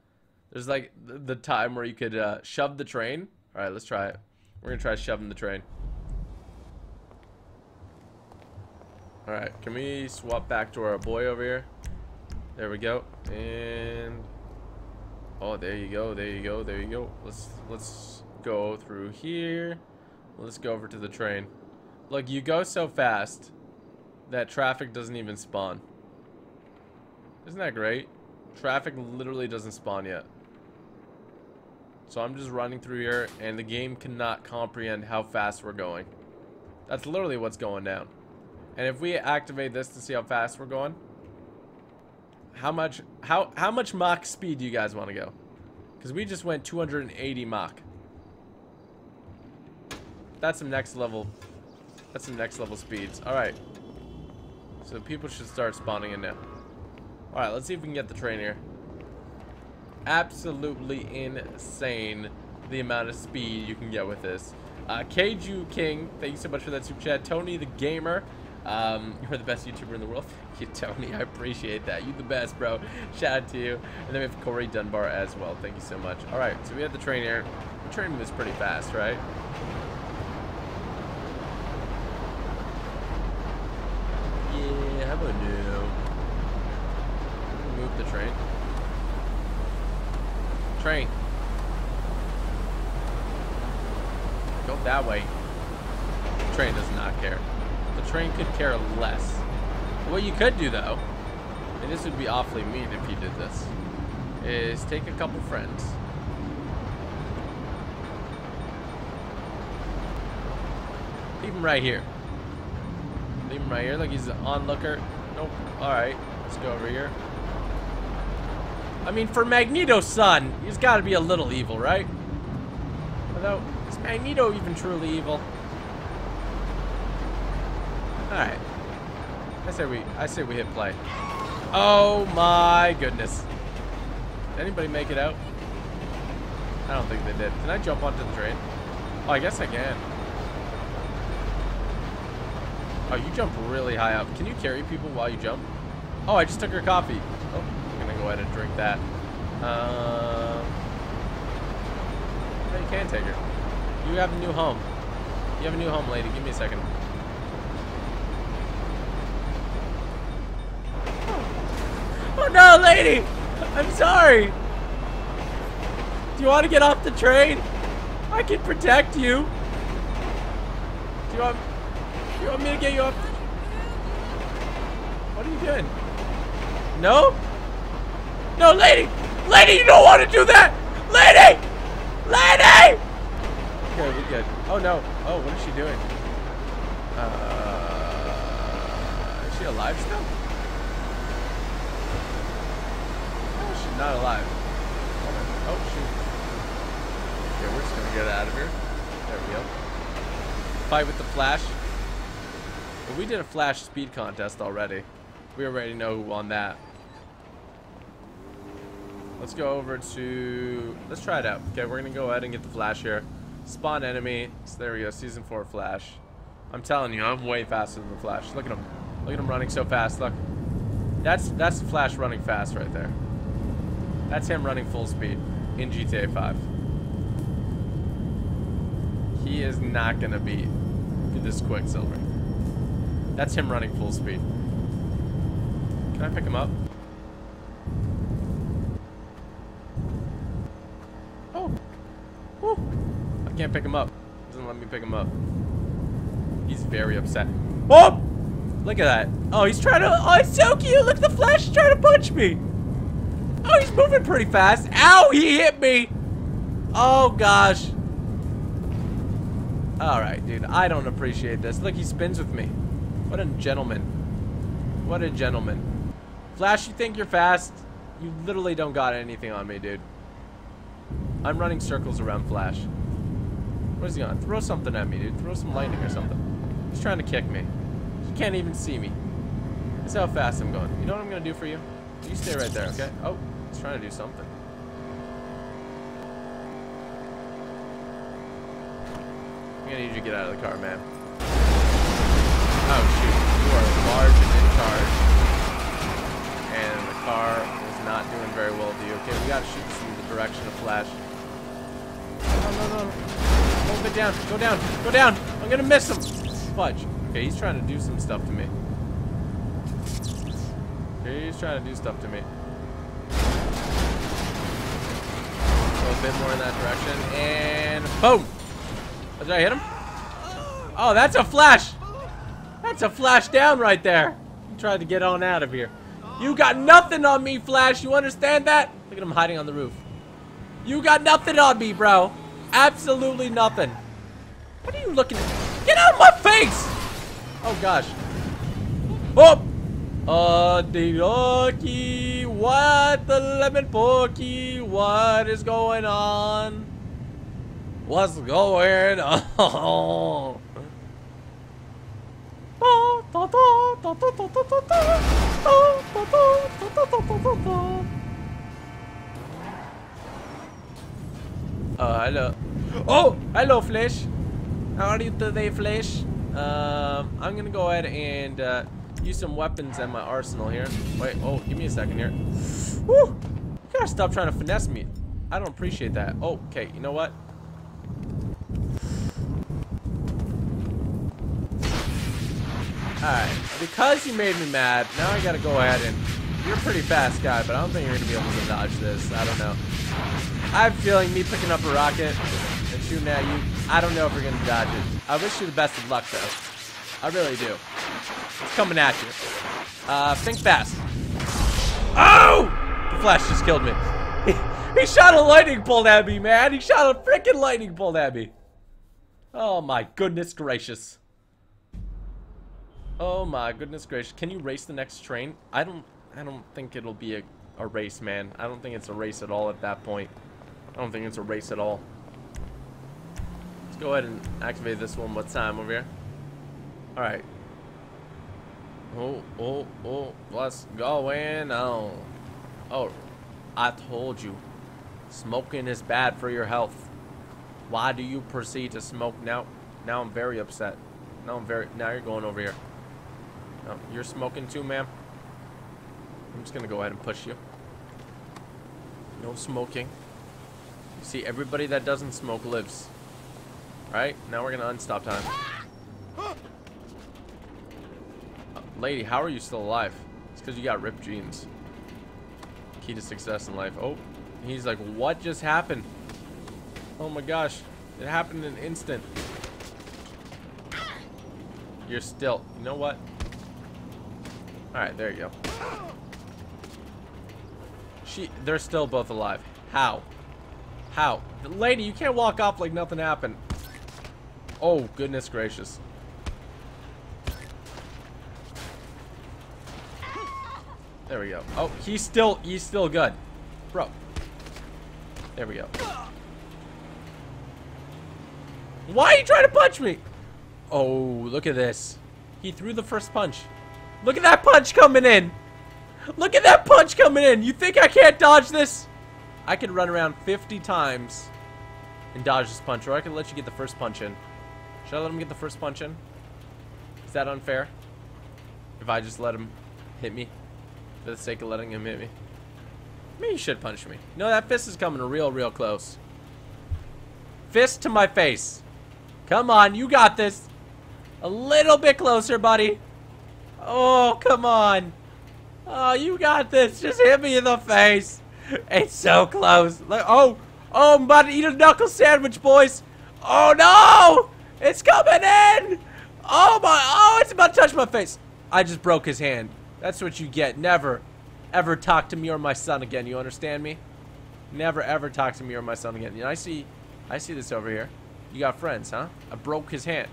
There's like the time where you could uh, shove the train. All right, let's try it. We're gonna try shoving the train. All right, can we swap back to our boy over here? There we go. And oh, there you go. There you go. There you go. Let's let's go through here. Let's go over to the train. Look, you go so fast that traffic doesn't even spawn. Isn't that great? Traffic literally doesn't spawn yet. So I'm just running through here and the game cannot comprehend how fast we're going. That's literally what's going down. And if we activate this to see how fast we're going, how much how how much Mach speed do you guys want to go? Because we just went 280 Mach. That's some next level. That's some next level speeds. All right. So people should start spawning in now. All right, let's see if we can get the train here absolutely insane the amount of speed you can get with this. Uh, Keiju King, thank you so much for that super chat. Tony the Gamer, um, you're the best YouTuber in the world. Thank you, Tony. I appreciate that. You the best, bro. Shout out to you. And then we have Corey Dunbar as well. Thank you so much. All right, so we have the train here. The train moves pretty fast, right? Yeah, how about now? Move the train. Train. Go that way. The train does not care. The train could care less. What you could do though, and this would be awfully mean if you did this, is take a couple friends. Leave him right here. Leave him right here. Look, he's an onlooker. Nope. Alright. Let's go over here. I mean, for Magneto's son, he's got to be a little evil, right? Although, is Magneto even truly evil? Alright. I say we I say we hit play. Oh my goodness. Did anybody make it out? I don't think they did. Can I jump onto the train? Oh, I guess I can. Oh, you jump really high up. Can you carry people while you jump? Oh, I just took her coffee. Oh, I'm gonna go ahead and drink that. Um, no, you can take her. You have a new home. You have a new home, lady. Give me a second. No, lady! I'm sorry! Do you want to get off the train? I can protect you. Do you want, do you want me to get you off? What are you doing? No? No, lady! Lady, you don't want to do that! Lady! Lady! Okay, we good. Oh no. Oh, what is she doing? Uh, is she alive still? Not alive. Oh, shoot. Okay, we're just gonna get out of here. There we go. Fight with the Flash. Well, we did a Flash speed contest already. We already know who won that. Let's go over to... Let's try it out. Okay, we're gonna go ahead and get the Flash here. Spawn enemy. So there we go, Season 4 Flash. I'm telling you, I'm way faster than the Flash. Look at him. Look at him running so fast. Look. That's that's the Flash running fast right there. That's him running full speed in GTA 5. He is not going to beat this Quicksilver. That's him running full speed. Can I pick him up? Oh. Woo. I can't pick him up. Doesn't let me pick him up. He's very upset. Oh! Look at that. Oh, he's trying to... Oh, he's so cute. Look, the Flash trying to punch me. Oh, he's moving pretty fast. Ow, he hit me. Oh, gosh. All right, dude. I don't appreciate this. Look, he spins with me. What a gentleman. What a gentleman. Flash, you think you're fast? You literally don't got anything on me, dude. I'm running circles around Flash. What is he on? Throw something at me, dude. Throw some lightning or something. He's trying to kick me. He can't even see me. That's how fast I'm going. You know what I'm going to do for you? You stay right there, okay? Oh. Trying to do something. I'm gonna need you to get out of the car, man. Oh shoot, you are large and in charge. And the car is not doing very well with you. Okay, we gotta shoot this in the direction of Flash. No, no, no. Hold it down. Go down. Go down. I'm gonna miss him. Fudge. Okay, he's trying to do some stuff to me. He's trying to do stuff to me. Bit more in that direction. And boom! Oh, did I hit him? Oh, that's a flash! That's a flash down right there. He tried to get on out of here. You got nothing on me, Flash. You understand that? Look at him hiding on the roof. You got nothing on me, bro. Absolutely nothing. What are you looking at? Get out of my face! Oh, gosh. Oh! Okie what the lemon porky, What is going on? What's going on? Oh, hello. Oh, hello, Flash. How are you today, Flash? Um, I'm gonna go ahead and uh, use some weapons in my arsenal here. Wait, oh, give me a second here. Woo! You gotta stop trying to finesse me. I don't appreciate that. Oh, okay, you know what? Alright, because you made me mad, now I gotta go ahead and... You're a pretty fast guy, but I don't think you're gonna be able to dodge this. I don't know. I have a feeling me picking up a rocket and shooting at you, I don't know if going to dodge it. I wish you the best of luck, though. I really do. It's coming at you. Uh, think fast. Oh! The flash just killed me. He, shot a lightning bolt at me, man. He shot a freaking lightning bolt at me. Oh my goodness gracious. Oh my goodness gracious. Can you race the next train? I don't I don't think it'll be a, a race, man. I don't think it's a race at all at that point. I don't think it's a race at all. Let's go ahead and activate this one more time over here. Alright. Oh, oh, oh, what's going on? Oh, I told you. Smoking is bad for your health. Why do you proceed to smoke now? Now I'm very upset. Now I'm very. Now you're going over here. No, you're smoking too, ma'am. I'm just gonna go ahead and push you. No smoking. You see, everybody that doesn't smoke lives. Alright, now we're gonna unstop time. Ah! Lady, how are you still alive? It's because you got ripped jeans. Key to success in life. Oh, he's like, what just happened? Oh my gosh. It happened in an instant. You're still... You know what? Alright, there you go. She... They're still both alive. How? How? Lady, you can't walk off like nothing happened. Oh, goodness gracious. There we go. Oh, he's still... He's still good. Bro. There we go. Why are you trying to punch me? Oh, look at this. He threw the first punch. Look at that punch coming in. Look at that punch coming in. You think I can't dodge this? I could run around 50 times and dodge this punch, or I could let you get the first punch in. Should I let him get the first punch in? Is that unfair? If I just let him hit me for the sake of letting him hit me? Maybe you should punch me. No, that fist is coming real, real close. Fist to my face. Come on, you got this. A little bit closer, buddy. Oh, come on. Oh, you got this. Just hit me in the face. It's so close. Oh, oh, I'm about to eat a knuckle sandwich, boys. Oh, no. It's coming in. Oh, my. Oh, it's about to touch my face. I just broke his hand. That's what you get. Never, ever talk to me or my son again. You understand me? Never, ever talk to me or my son again. Know, I see, I see this over here. You got friends, huh? I broke his hand.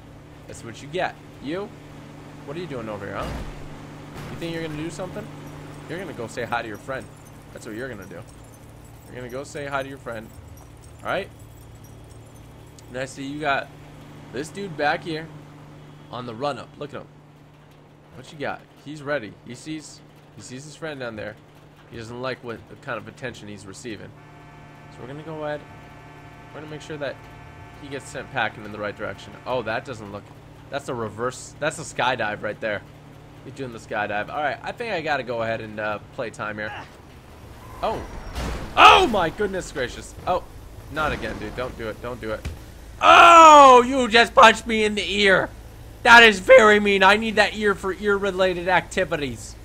That's what you get. You? What are you doing over here, huh? You think you're gonna do something? You're gonna go say hi to your friend. That's what you're gonna do. You're gonna go say hi to your friend. Alright? And I see you got this dude back here on the run up. Look at him. What you got? He's ready. He sees he sees his friend down there. He doesn't like what the kind of attention he's receiving. So we're gonna go ahead. We're gonna make sure that he gets sent packing in the right direction. Oh, that doesn't look... That's a reverse... That's a skydive right there. He's doing the skydive. Alright, I think I gotta go ahead and uh, play time here. Oh. Oh my goodness gracious. Oh. Not again, dude. Don't do it. Don't do it. Oh! You just punched me in the ear. That is very mean. I need that ear for ear-related activities.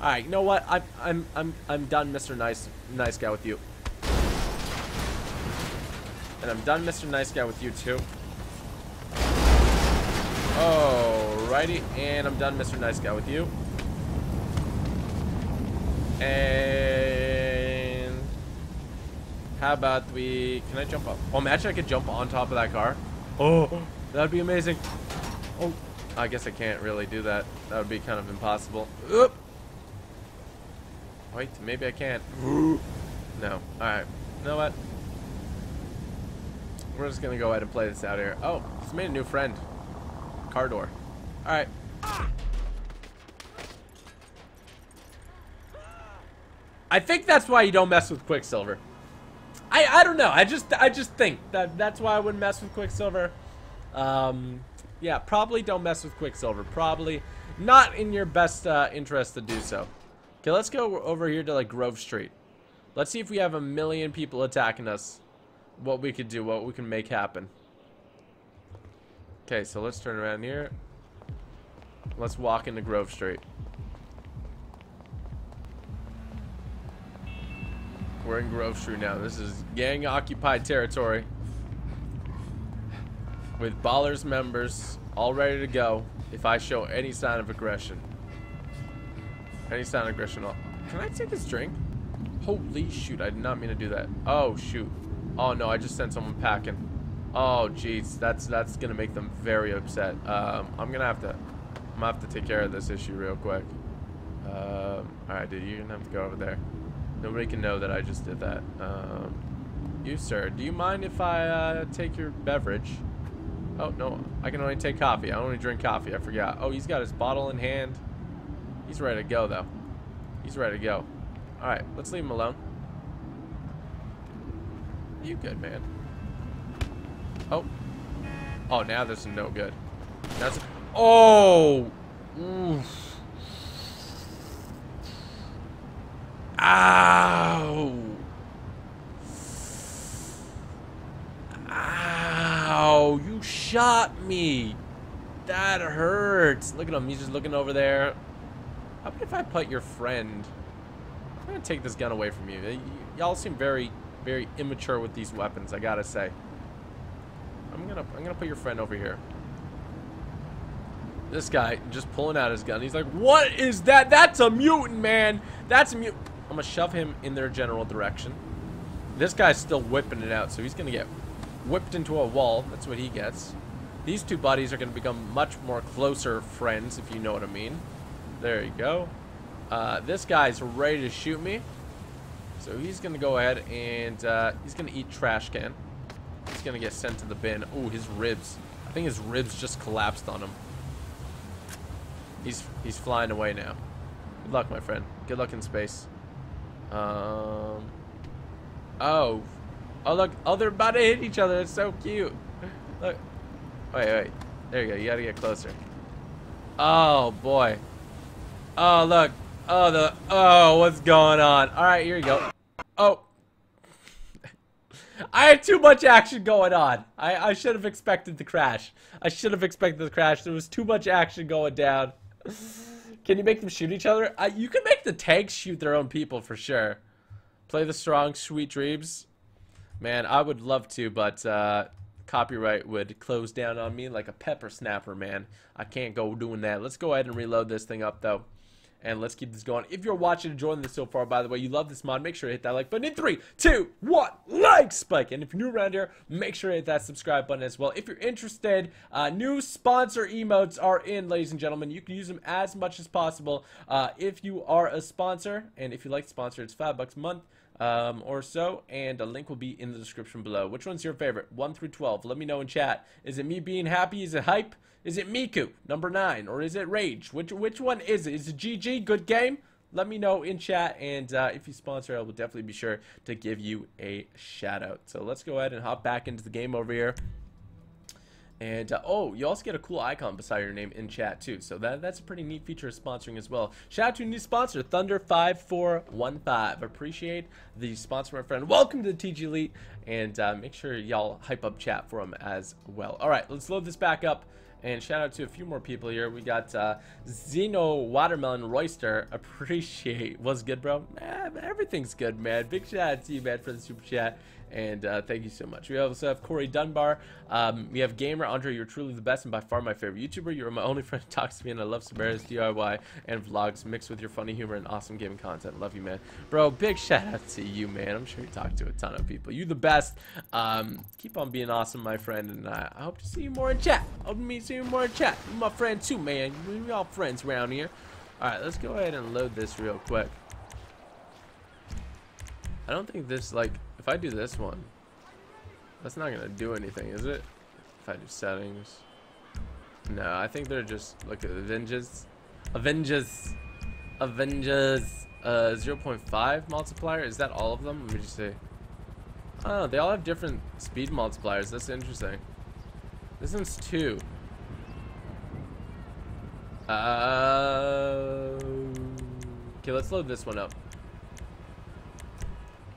Alright, you know what? I'm I'm I'm I'm done, Mr. Nice Nice Guy with you. And I'm done, Mr. Nice Guy, with you too. Alrighty, and I'm done, Mr. Nice Guy, with you. And how about we? Can I jump up? Oh, imagine I could jump on top of that car. Oh, that'd be amazing. Oh, I guess I can't really do that. That would be kind of impossible. Oop. Wait, maybe I can't. No. All right. You know what? We're just gonna go ahead and play this out here. Oh, he's made a new friend. Car door. Alright. I think that's why you don't mess with Quicksilver. I I don't know. I just I just think that that's why I wouldn't mess with Quicksilver. Um, yeah, probably don't mess with Quicksilver. Probably not in your best uh, interest to do so. Okay, let's go over here to like Grove Street. Let's see if we have a million people attacking us what we could do, what we can make happen. Okay, so let's turn around here. Let's walk into Grove Street. we're in Grove Street now. This is gang occupied territory. With Ballas members all ready to go if I show any sign of aggression. Any sign of aggression. Can I take this drink? Holy shoot, I did not mean to do that. Oh, shoot. Oh, no, I just sent someone packing. Oh, jeez, that's that's gonna make them very upset. Um, I'm gonna have to, I'm gonna have to take care of this issue real quick. Um, all right, dude, you're gonna have to go over there. Nobody can know that I just did that. Um, you, sir, do you mind if I uh, take your beverage? Oh, no, I can only take coffee. I only drink coffee. I forgot. Oh, he's got his bottle in hand. He's ready to go, though. He's ready to go. All right, let's leave him alone. You good, man. Oh. Oh, now this is no good. That's... Oh! Oof. Ow! Ow! Shot me! That hurts. Look at him. He's just looking over there. How about if I put your friend... I'm gonna take this gun away from you. Y'all seem very, very immature with these weapons, I gotta say. I'm gonna I'm gonna put your friend over here. This guy just pulling out his gun. He's like, what is that? That's a mutant, man. That's a mutant. I'm gonna shove him in their general direction. This guy's still whipping it out, so he's gonna get whipped into a wall. That's what he gets. These two buddies are gonna become much more closer friends, if you know what I mean. There you go. Uh, this guy's ready to shoot me. So he's gonna go ahead and uh, he's gonna eat trash can. He's gonna get sent to the bin. Oh, his ribs. I think his ribs just collapsed on him. He's he's flying away now. Good luck, my friend. Good luck in space. Um. Oh. Oh, look. Oh, they're about to hit each other. It's so cute. Look. Wait, wait. There you go. You gotta get closer. Oh, boy. Oh, look. Oh, the. Oh, what's going on? All right, here you go. Oh. I had too much action going on. I, I should have expected the crash. I should have expected the crash. There was too much action going down. Can you make them shoot each other? Uh, you can make the tanks shoot their own people for sure. Play the strong, sweet dreams. Man, I would love to, but uh, copyright would close down on me like a pepper snapper, man. I can't go doing that. Let's go ahead and reload this thing up, though. And let's keep this going. If you're watching and enjoying this so far, by the way, you love this mod, make sure to hit that like button in three, two, one, like spike. And if you're new around here, make sure to hit that subscribe button as well. If you're interested, uh, new sponsor emotes are in, ladies and gentlemen. You can use them as much as possible uh, if you are a sponsor. And if you like sponsor, it's five bucks a month. Um, or so, and a link will be in the description below. Which one's your favorite? 1 through 12. Let me know in chat. Is it me being happy? Is it hype? Is it Miku, number 9? Or is it Rage? Which which one is it? Is it GG, good game? Let me know in chat, and uh, if you sponsor, I will definitely be sure to give you a shout out. So let's go ahead and hop back into the game over here. And, uh, oh, you also get a cool icon beside your name in chat, too. So that that's a pretty neat feature of sponsoring as well. Shout out to a new sponsor, Thunder5415. Appreciate the sponsor, my friend. Welcome to the TG Elite. And uh, make sure y'all hype up chat for them as well. All right, let's load this back up. And shout out to a few more people here. We got uh, Zeno Watermelon Royster. Appreciate. What's good, bro? Man, everything's good, man. Big shout out to you, man, for the super chat. And uh, thank you so much. We also have Corey Dunbar. Um, we have Gamer Andre. You're truly the best and by far my favorite YouTuber. You're my only friend who talks to me, and I love Samara's DIY and vlogs mixed with your funny humor and awesome gaming content. Love you, man. Bro, big shout out to you, man. I'm sure you talk to a ton of people. You're the best. Um, keep on being awesome, my friend, and I hope to see you more in chat. hope to see you more in chat. You're my friend too, man. We all friends around here. All right, let's go ahead and load this real quick. I don't think this, like, if I do this one, that's not gonna do anything, is it? If I do settings. No, I think they're just, look at Avengers. Avengers. Avengers. Uh, 0.5 multiplier. Is that all of them? Let me just see. Oh. They all have different speed multipliers. That's interesting. This one's 2. Uh, okay, let's load this one up.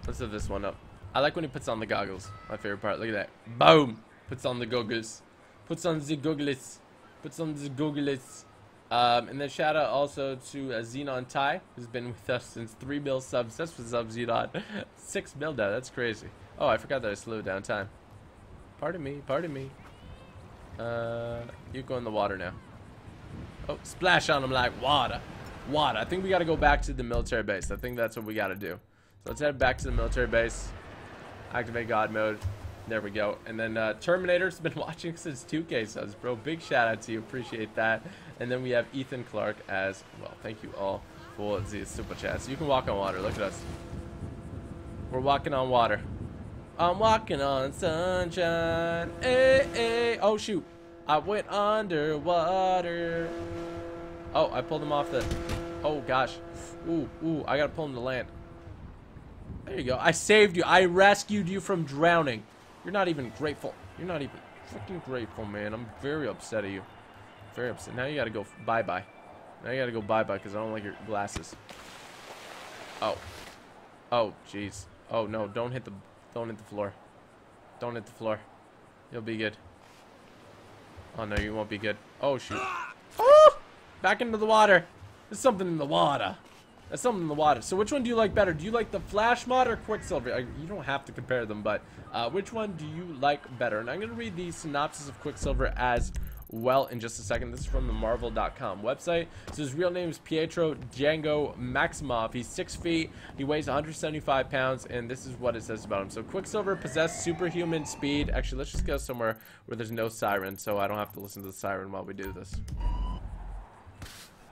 Let's load this one up. I like when he puts on the goggles. My favorite part. Look at that. Boom! Puts on the goggles. Puts on the goggles. Puts on the goggles. Um, and then shout out also to uh, Xenon Tai, who's been with us since 3 mil subs. That's what's up, Xenon. 6 mil now, that's crazy. Oh, I forgot that I slowed down time. Pardon me, pardon me. Uh, you go in the water now. Oh, splash on them like water. Water. I think we got to go back to the military base. I think that's what we got to do. So let's head back to the military base. Activate God mode. There we go. And then uh, Terminator's been watching since 2K subs, bro. Big shout out to you. Appreciate that. And then we have Ethan Clark as well. Thank you all for the super chats. You can walk on water. Look at us. We're walking on water. I'm walking on sunshine. Hey, hey. Oh, shoot. I went underwater. Oh, I pulled him off the... Oh, gosh. Ooh, ooh. I gotta pull him to land. There you go. I saved you. I rescued you from drowning. You're not even grateful. You're not even freaking grateful, man. I'm very upset at you. Very upset. Now you gotta go bye-bye. Now you gotta go bye-bye because I don't like your glasses. Oh. Oh, jeez. Oh, no. Don't hit the... Don't hit the floor. Don't hit the floor. You'll be good. Oh, no. You won't be good. Oh, shoot. Oh! Back into the water. There's something in the water. There's something in the water. So which one do you like better? Do you like the Flash mod or Quicksilver? I, you don't have to compare them, but uh, which one do you like better? And I'm going to read the synopsis of Quicksilver as well in just a second. This is from the Marvel.com website. So his real name is Pietro Django Maximoff. He's six feet. He weighs 175 pounds, and this is what it says about him. So Quicksilver possessed superhuman speed. Actually, let's just go somewhere where there's no siren, so I don't have to listen to the siren while we do this.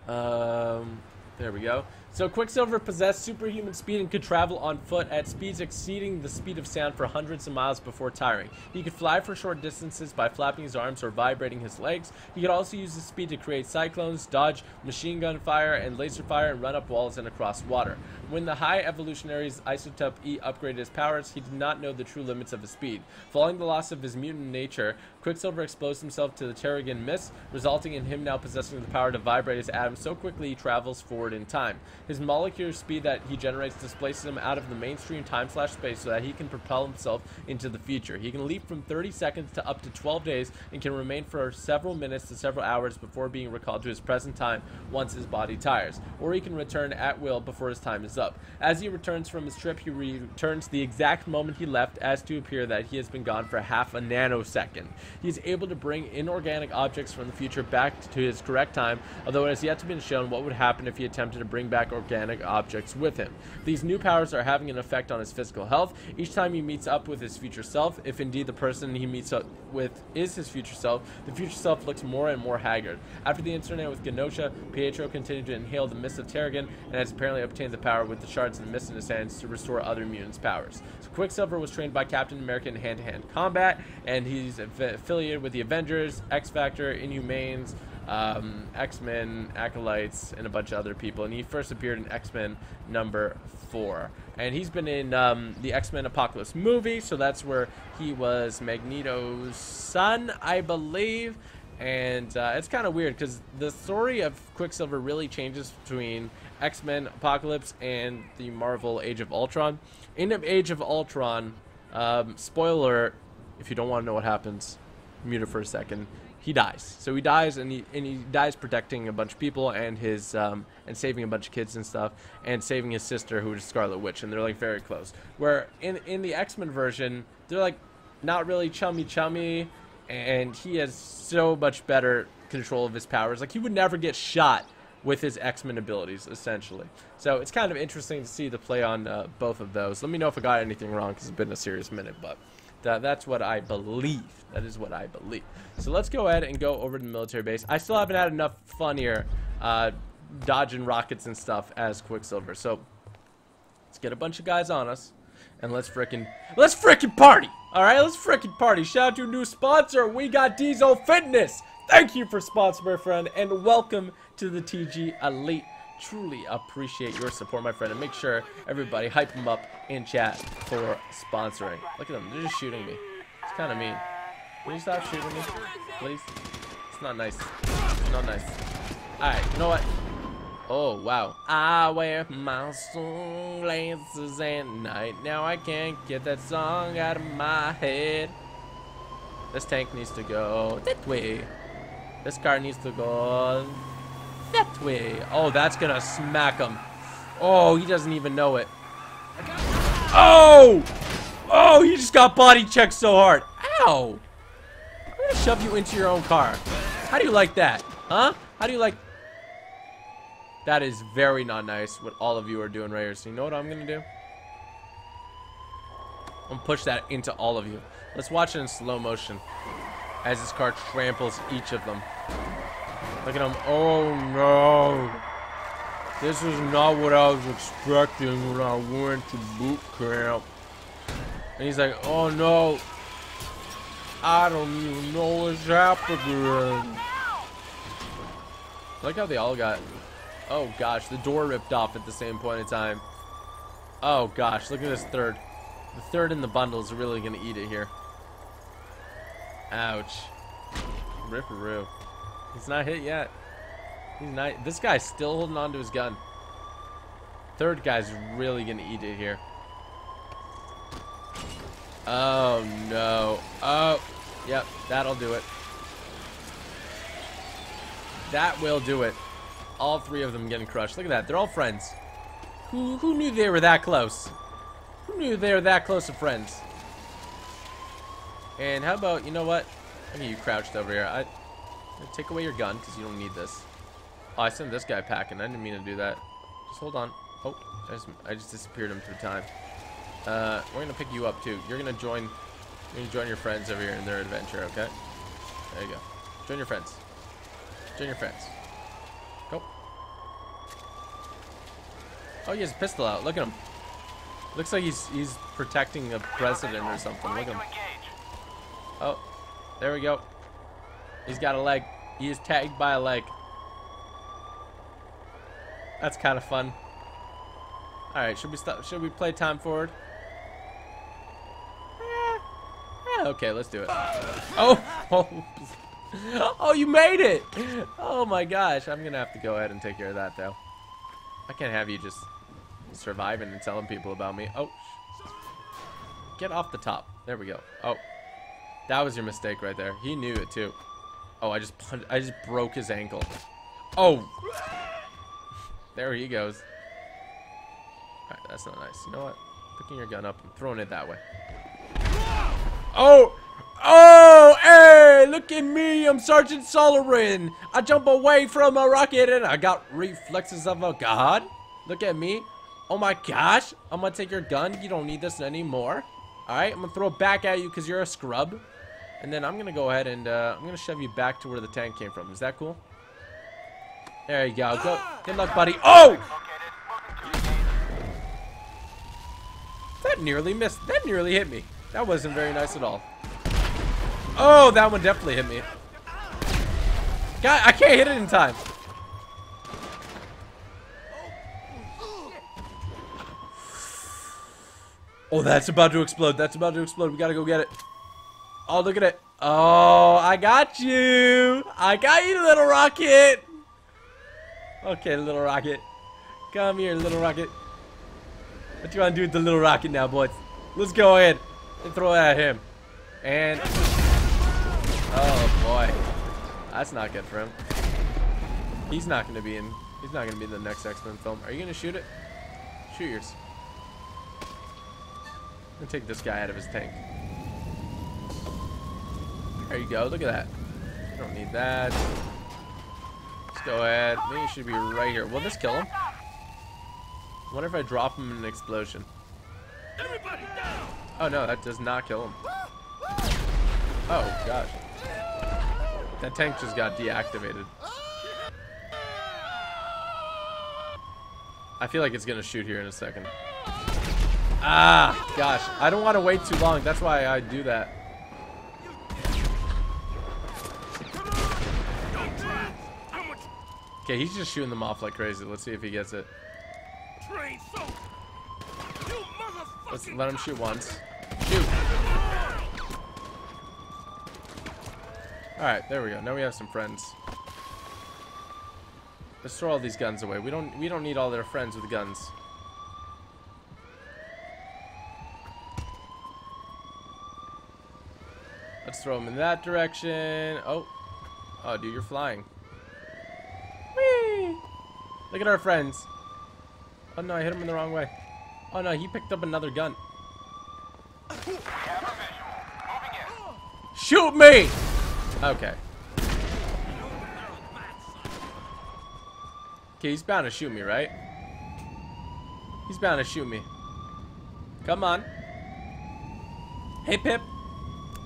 Um, there we go. So Quicksilver possessed superhuman speed and could travel on foot at speeds exceeding the speed of sound for hundreds of miles before tiring. He could fly for short distances by flapping his arms or vibrating his legs. He could also use his speed to create cyclones, dodge machine gun fire and laser fire, and run up walls and across water. When the High Evolutionaries Isotope E upgraded his powers, he did not know the true limits of his speed. Following the loss of his mutant nature, Quicksilver exposed himself to the Terrigen Mist, resulting in him now possessing the power to vibrate his atoms so quickly he travels forward in time. His molecular speed that he generates displaces him out of the mainstream time slash space so that he can propel himself into the future. He can leap from 30 seconds to up to 12 days and can remain for several minutes to several hours before being recalled to his present time once his body tires. Or he can return at will before his time is up. As he returns from his trip, he returns the exact moment he left as to appear that he has been gone for half a nanosecond. He is able to bring inorganic objects from the future back to his correct time, although it has yet to be shown what would happen if he attempted to bring back organic objects with him. These new powers are having an effect on his physical health. Each time he meets up with his future self, if indeed the person he meets up with is his future self, the future self looks more and more haggard. After the incident with Genosha, Pietro continued to inhale the mist of Terrigen and has apparently obtained the power with the shards of the mist in his hands to restore other mutants' powers. So Quicksilver was trained by Captain America in hand-to-hand -hand combat, and he's affiliated with the Avengers, X-Factor, Inhumans, um, X-Men, Acolytes, and a bunch of other people. And he first appeared in X-Men number four. And he's been in um, the X-Men Apocalypse movie, so that's where he was Magneto's son, I believe. And uh, it's kind of weird because the story of Quicksilver really changes between X-Men Apocalypse and the Marvel Age of Ultron. In the Age of Ultron, um, spoiler, if you don't want to know what happens, mute it for a second he dies. So he dies, and he and he dies protecting a bunch of people and his um, and saving a bunch of kids and stuff, and saving his sister who is Scarlet Witch, and they're like very close. Where in in the X Men version, they're like not really chummy chummy, and he has so much better control of his powers. Like he would never get shot with his X-Men abilities, essentially. So it's kind of interesting to see the play on uh, both of those. Let me know if I got anything wrong, because it's been a serious minute, but that, that's what I believe. That is what I believe. So let's go ahead and go over to the military base. I still haven't had enough fun here, uh, dodging rockets and stuff as Quicksilver. So let's get a bunch of guys on us, and let's fricking let's fricking party. All right, let's fricking party. Shout out to a new sponsor. We got Diesel Fitness. Thank you for sponsoring, my friend, and welcome to the TG Elite truly appreciate your support, my friend. And make sure everybody hype them up in chat for sponsoring. Look at them. They're just shooting me. It's kind of mean. Can you stop shooting me, please? It's not nice. It's not nice. Alright, you know what? Oh, wow. I wear my sunglasses at night. Now I can't get that song out of my head. This tank needs to go that way. This car needs to go that way. Oh, that's gonna smack him. Oh, he doesn't even know it. Oh! Oh, he just got body checked so hard. Ow! I'm gonna shove you into your own car. How do you like that? Huh? How do you like... That is very not nice what all of you are doing right here. So you know what I'm gonna do? I'm gonna push that into all of you. Let's watch it in slow motion as this car tramples each of them. Look at him. Oh no. This is not what I was expecting when I went to boot camp. And he's like, oh no. I don't even know what's happening. Look how they all got... Oh gosh, the door ripped off at the same point in time. Oh gosh, look at this third. The third in the bundle is really going to eat it here. Ouch. Ripperoo. He's not hit yet. He's not. This guy's still holding on to his gun. Third guy's really gonna eat it here. Oh no. Oh. Yep, that'll do it. That will do it. All three of them getting crushed. Look at that. They're all friends. Who who knew they were that close? Who knew they were that close of friends? And how about, you know what? Look at you crouched over here. I Take away your gun, because you don't need this. Oh, I sent this guy packing. I didn't mean to do that. Just hold on. Oh, I just, I just disappeared him through time. Uh, we're gonna pick you up too. You're gonna join. You're gonna join your friends over here in their adventure. Okay. There you go. Join your friends. Join your friends. Go. Oh, he has a pistol out. Look at him. Looks like he's he's protecting a president or something. Look at him. Oh, there we go. He's got a leg. He is tagged by a leg. That's kind of fun. All right, should we stop? Should we play time forward? Eh, okay, let's do it. Oh, oh, oh, you made it! Oh my gosh, I'm gonna have to go ahead and take care of that though. I can't have you just surviving and telling people about me. Oh, get off the top. There we go. Oh, that was your mistake right there. He knew it too. Oh, I just punched, I just broke his ankle. Oh. There he goes. That's not nice. You know what? Picking your gun up and throwing it that way. Oh! Oh! Hey! Look at me! I'm Sergeant Solarin! I jump away from a rocket and I got reflexes of a god. Look at me. Oh my gosh! I'm gonna take your gun. You don't need this anymore. Alright, I'm gonna throw it back at you because you're a scrub. And then I'm going to go ahead and uh, I'm going to shove you back to where the tank came from. Is that cool? There you go. Go. Good luck, buddy. Oh! That nearly missed. That nearly hit me. That wasn't very nice at all. Oh, that one definitely hit me. God, I can't hit it in time. Oh, that's about to explode. That's about to explode. We gotta go get it. Oh, look at it. Oh, I got you. I got you, little rocket. Okay, little rocket. Come here, little rocket. What you want to do with the little rocket now, boys? Let's go ahead and throw it at him. And... Oh, boy. That's not good for him. He's not going to be in... He's not going to be in the next X-Men film. Are you going to shoot it? Shoot yours. I'm going to take this guy out of his tank. There you go. Look at that. Don't need that. Let's go ahead. I think he should be right here. Will this kill him? I wonder if I drop him in an explosion. Oh no, that does not kill him. Oh gosh. That tank just got deactivated. I feel like it's gonna shoot here in a second. Ah, gosh. I don't want to wait too long. That's why I do that. Okay, he's just shooting them off like crazy. Let's see if he gets it. Let's let him shoot once. Shoot. Alright, there we go. Now we have some friends. Let's throw all these guns away. We don't we don't need all their friends with guns. Let's throw them in that direction. Oh. Oh, dude, you're flying. Look at our friends. Oh no, I hit him in the wrong way. Oh no, he picked up another gun. Shoot me! Okay. Okay, he's bound to shoot me, right? He's bound to shoot me. Come on. Hey, Pip.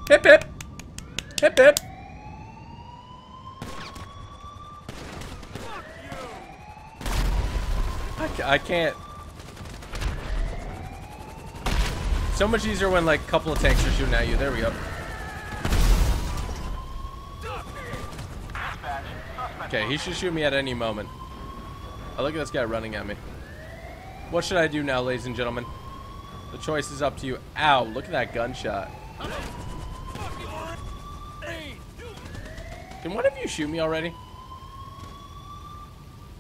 Hip, hip. Hip, hip. I, can't. So much easier when like a couple of tanks are shooting at you. There we go. Okay, he should shoot me at any moment. Oh, look at this guy running at me. What should I do now, ladies and gentlemen? The choice is up to you. Ow, look at that gunshot. Can one of you shoot me already?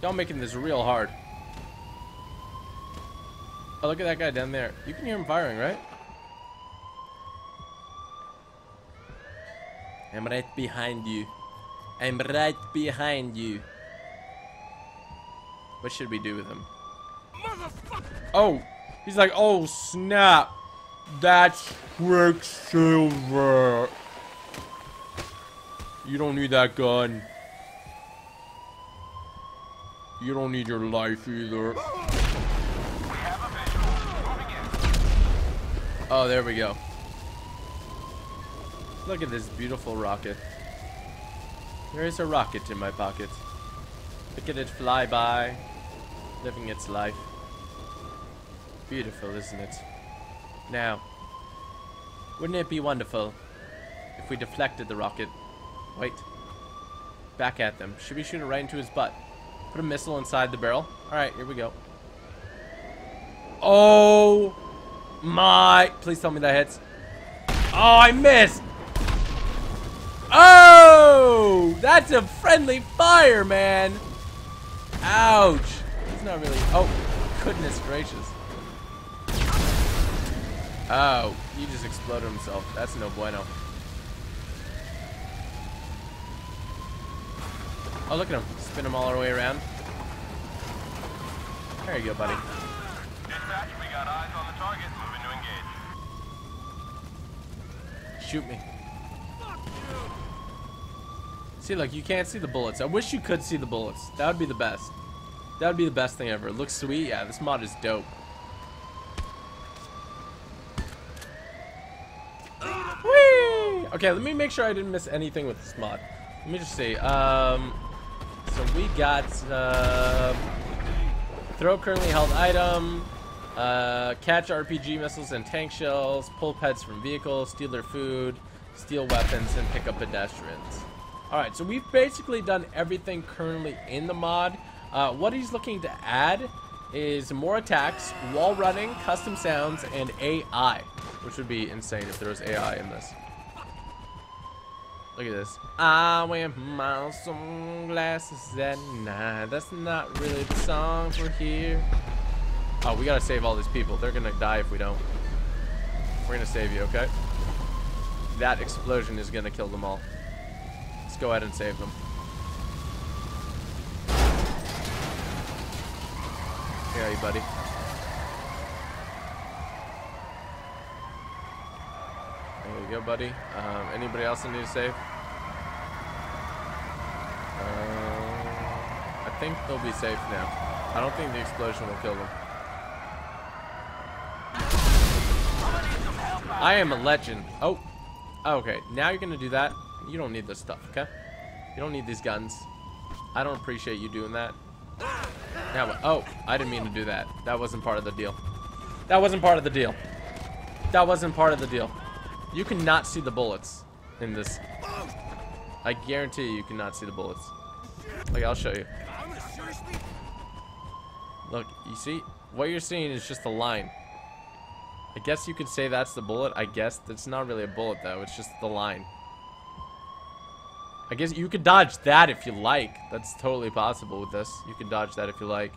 Y'all making this real hard. Oh, look at that guy down there. You can hear him firing, right? I'm right behind you. I'm right behind you. What should we do with him? Oh, he's like, oh snap. That's Quicksilver. You don't need that gun. You don't need your life either. Oh, there we go. Look at this beautiful rocket. There is a rocket in my pocket. Look at it fly by, living its life. Beautiful, isn't it? Now, wouldn't it be wonderful if we deflected the rocket? Wait. Back at them. Should we shoot it right into his butt? Put a missile inside the barrel. Alright, here we go. Oh my. Please tell me that hits. Oh, I missed. Oh! That's a friendly fire, man. Ouch. It's not really... Oh, goodness gracious. Oh, he just exploded himself. That's no bueno. Oh, look at him. Spin him all our way around. There you go, buddy. Dispatch, we got eyes on the target. Moving to engage. Shoot me. See, look, you can't see the bullets. I wish you could see the bullets. That would be the best. That would be the best thing ever. It looks sweet. Yeah, this mod is dope. Whee! Okay, let me make sure I didn't miss anything with this mod. Let me just see. Um, so we got uh, throw currently held item, uh, catch RPG missiles and tank shells, pull pets from vehicles, steal their food, steal weapons, and pick up pedestrians. Alright, so we've basically done everything currently in the mod. Uh, what he's looking to add is more attacks, wall running, custom sounds, and AI. Which would be insane if there was AI in this. Look at this. I wear my sunglasses at night. That's not really the song for here. Oh, we gotta save all these people. They're gonna die if we don't. We're gonna save you, okay? That explosion is gonna kill them all. Let's go ahead and save them. Here are you, buddy. There you go, buddy. Um, anybody else I need to save? Uh, I think they'll be safe now. I don't think the explosion will kill them. I am a legend. Oh. oh. Okay, now you're gonna do that. You don't need this stuff, okay? You don't need these guns. I don't appreciate you doing that. Now, oh, I didn't mean to do that. That wasn't part of the deal. That wasn't part of the deal. That wasn't part of the deal. You cannot see the bullets in this. I guarantee you, you cannot see the bullets. Like, I'll show you. Look, you see? What you're seeing is just a line. I guess you could say that's the bullet. I guess that's not really a bullet, though. It's just the line. I guess you could dodge that if you like. That's totally possible with this. You can dodge that if you like.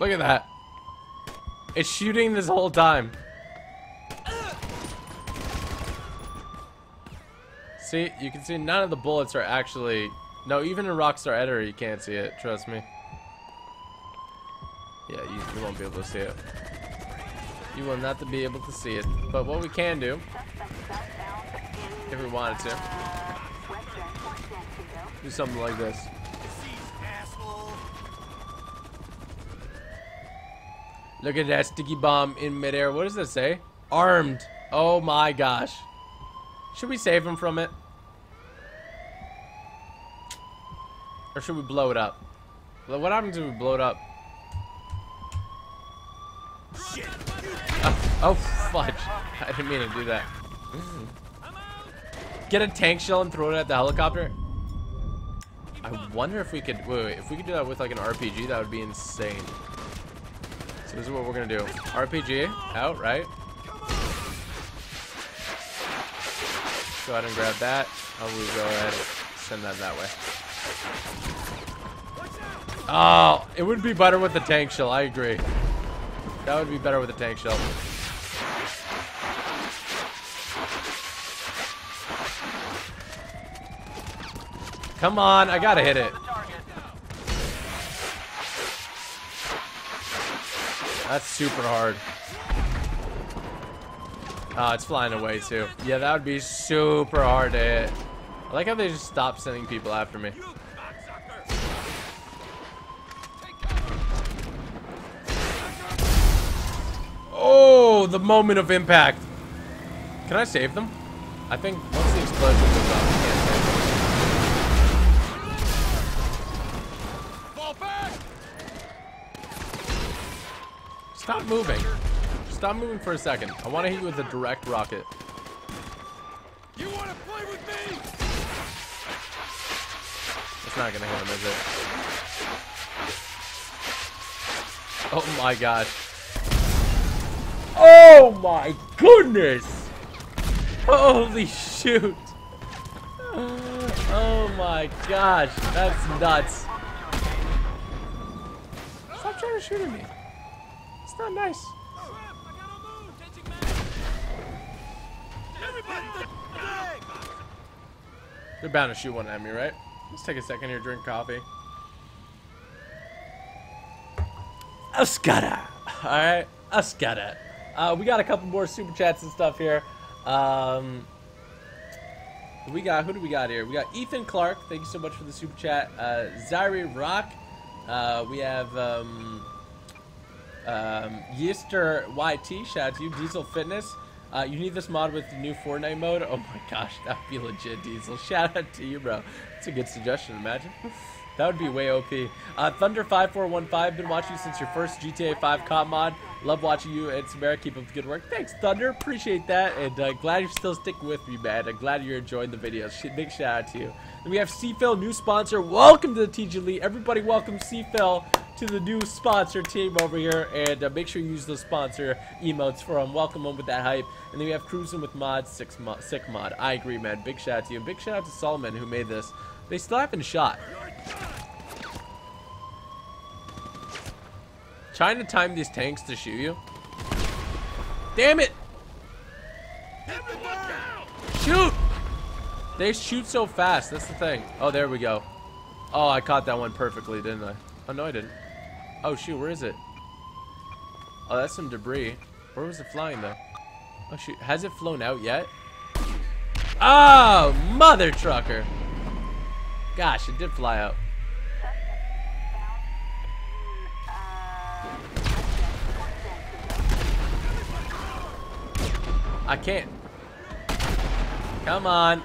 Look at that. It's shooting this whole time. See, you can see none of the bullets are actually... No, even in Rockstar Editor, you can't see it. Trust me. Yeah, you, you won't be able to see it. You will not be able to see it. But what we can do, if we wanted to, do something like this. Look at that sticky bomb in midair. What does that say? Armed. Oh my gosh. Should we save him from it? Or should we blow it up? What happens if we blow it up? Oh, oh, fudge. I didn't mean to do that. Get a tank shell and throw it at the helicopter? I wonder if we could... Wait, wait, if we could do that with like an RPG, that would be insane. So this is what we're gonna do. RPG, out, right? Go ahead and grab that. I'll go ahead and send that that way. Oh, it would be better with the tank shell, I agree. That would be better with the tank shell. Come on, I gotta hit it. That's super hard. Oh, it's flying away too. Yeah, that would be super hard to hit. I like how they just stopped sending people after me. Oh, the moment of impact. Can I save them? I think once the explosion goes off, I can't save them. Stop moving. Stop moving for a second. I want to hit you with a direct rocket. You want to play with me? It's not gonna hit him, is it? Oh my gosh. Oh my goodness! Holy shoot! Oh my gosh, that's nuts. Stop trying to shoot at me. It's not nice. They're bound to shoot one at me, right? Let's take a second here, drink coffee. Oscada. All right, Oscada. Uh, we got a couple more super chats and stuff here. Um, we got who do we got here? We got Ethan Clark. Thank you so much for the super chat. Uh, Zari Rock. Uh, we have um, um, Yister YT. Shout out to you. Diesel Fitness. Uh, you need this mod with the new Fortnite mode. Oh my gosh, that'd be legit, Diesel. Shout out to you, bro. It's a good suggestion. Imagine. That would be way OP. Uh, Thunder5415, been watching you since your first GTA 5 cop mod. Love watching you and Samara. Keep up the good work. Thanks, Thunder. Appreciate that. And uh, glad you're still sticking with me, man. I'm glad you're enjoying the videos. Big shout out to you. And we have CPhil, new sponsor. Welcome to the TG Elite. Everybody welcome CPhil to the new sponsor team over here. And uh, make sure you use those sponsor emotes for them. Welcome them with that hype. And then we have Cruising with Mod, six mo sick mod. I agree, man. Big shout out to you. And big shout out to Solomon who made this. They still haven't shot. Trying to time these tanks to shoot you. Damn it! Shoot! They shoot so fast. That's the thing. Oh, there we go. Oh, I caught that one perfectly, didn't I? Oh, no, I didn't. Oh, shoot. Where is it? Oh, that's some debris. Where was it flying, though? Oh, shoot. Has it flown out yet? Oh, mother trucker. Gosh, it did fly out. I can't. Come on.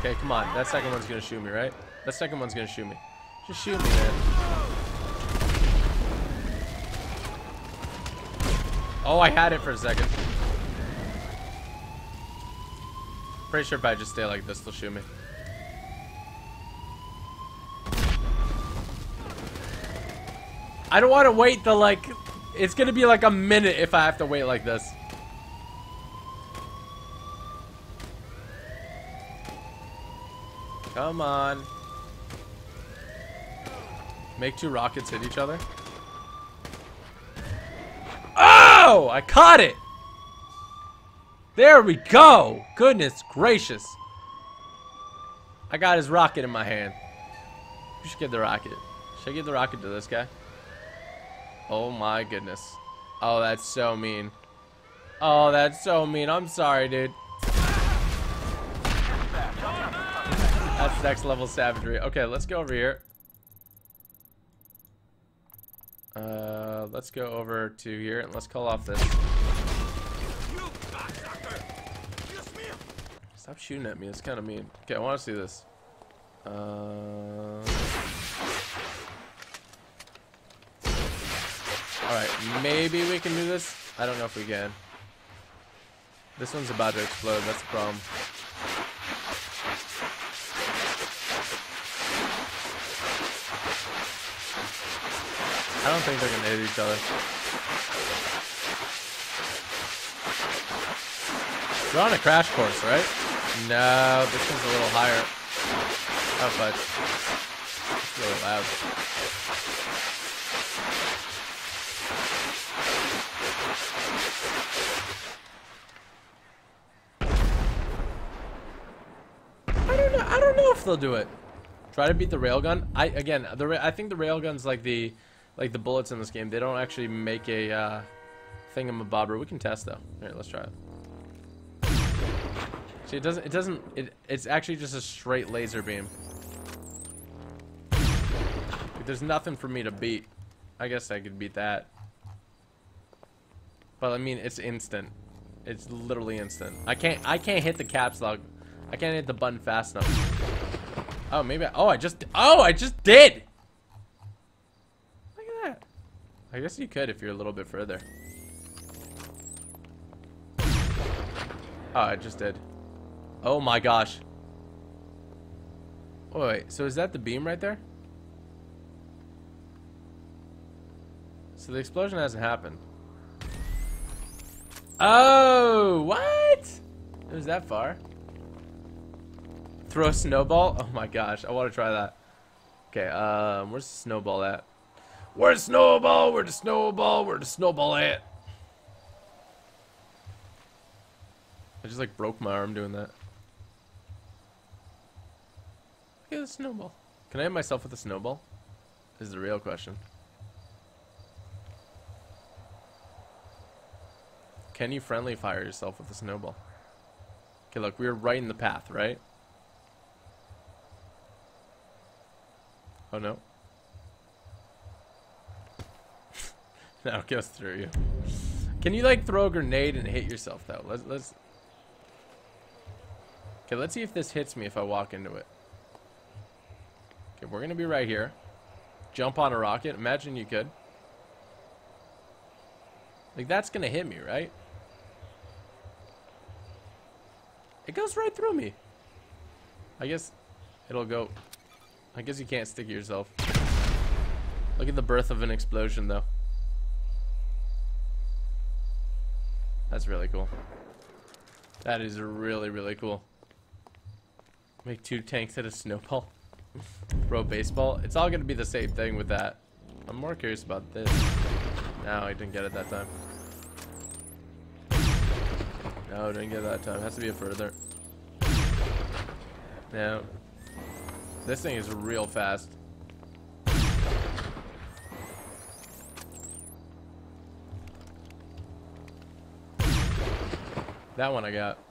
Okay, come on. That second one's gonna shoot me, right? That second one's gonna shoot me. Just shoot me, man. Oh, I had it for a second. Pretty sure if I just stay like this, they'll shoot me. I don't want to wait the like. It's gonna be like a minute if I have to wait like this. Come on. Make two rockets hit each other. Oh! I caught it! There we go. Goodness gracious. I got his rocket in my hand. We should give the rocket. Should I give the rocket to this guy? Oh my goodness. Oh, that's so mean. Oh, that's so mean. I'm sorry, dude. That's next level savagery. Okay, let's go over here. Uh, let's go over to here and let's call off this. Stop shooting at me. It's kind of mean. Okay, I want to see this. Uh... Alright, maybe we can do this. I don't know if we can. This one's about to explode. That's the problem. I don't think they're gonna hit each other. We're on a crash course, right? No, this one's a little higher. Oh, but it's really loud. I don't know. I don't know if they'll do it. Try to beat the railgun. I again, the I think the railgun's like the like the bullets in this game. They don't actually make a uh, thingamabobber. We can test though. All right, let's try it. See, it doesn't. It doesn't. It. It's actually just a straight laser beam. There's nothing for me to beat. I guess I could beat that. But I mean, it's instant. It's literally instant. I can't. I can't hit the caps lock. I can't hit the button fast enough. Oh, maybe. I, oh, I just. Oh, I just did. Look at that. I guess you could if you're a little bit further. Oh, I just did. Oh my gosh. Oh, wait, so is that the beam right there? So the explosion hasn't happened. Oh, what? It was that far? Throw a snowball? Oh my gosh, I want to try that. Okay, um, where's the snowball at? Where's the snowball? Where's the snowball? Where's the snowball at? I just like broke my arm doing that. At the snowball. Can I hit myself with a snowball? Is the real question. Can you friendly fire yourself with a snowball? Okay, look, we are right in the path, right? Oh no. now it goes through you. Can you like throw a grenade and hit yourself though? Let's let's Okay, let's see if this hits me if I walk into it. Okay, we're gonna be right here. Jump on a rocket. Imagine you could. Like that's gonna hit me, right? It goes right through me. I guess it'll go I guess you can't stick yourself. Look at the birth of an explosion, though. That's really cool. That is really, really cool. Make two tanks hit a snowball. Throw baseball. It's all to be the same thing with that. I'm more curious about this. No, I didn't get it that time. No, didn't get it that time. It Has to be a further. No, this thing is real fast. That one I got.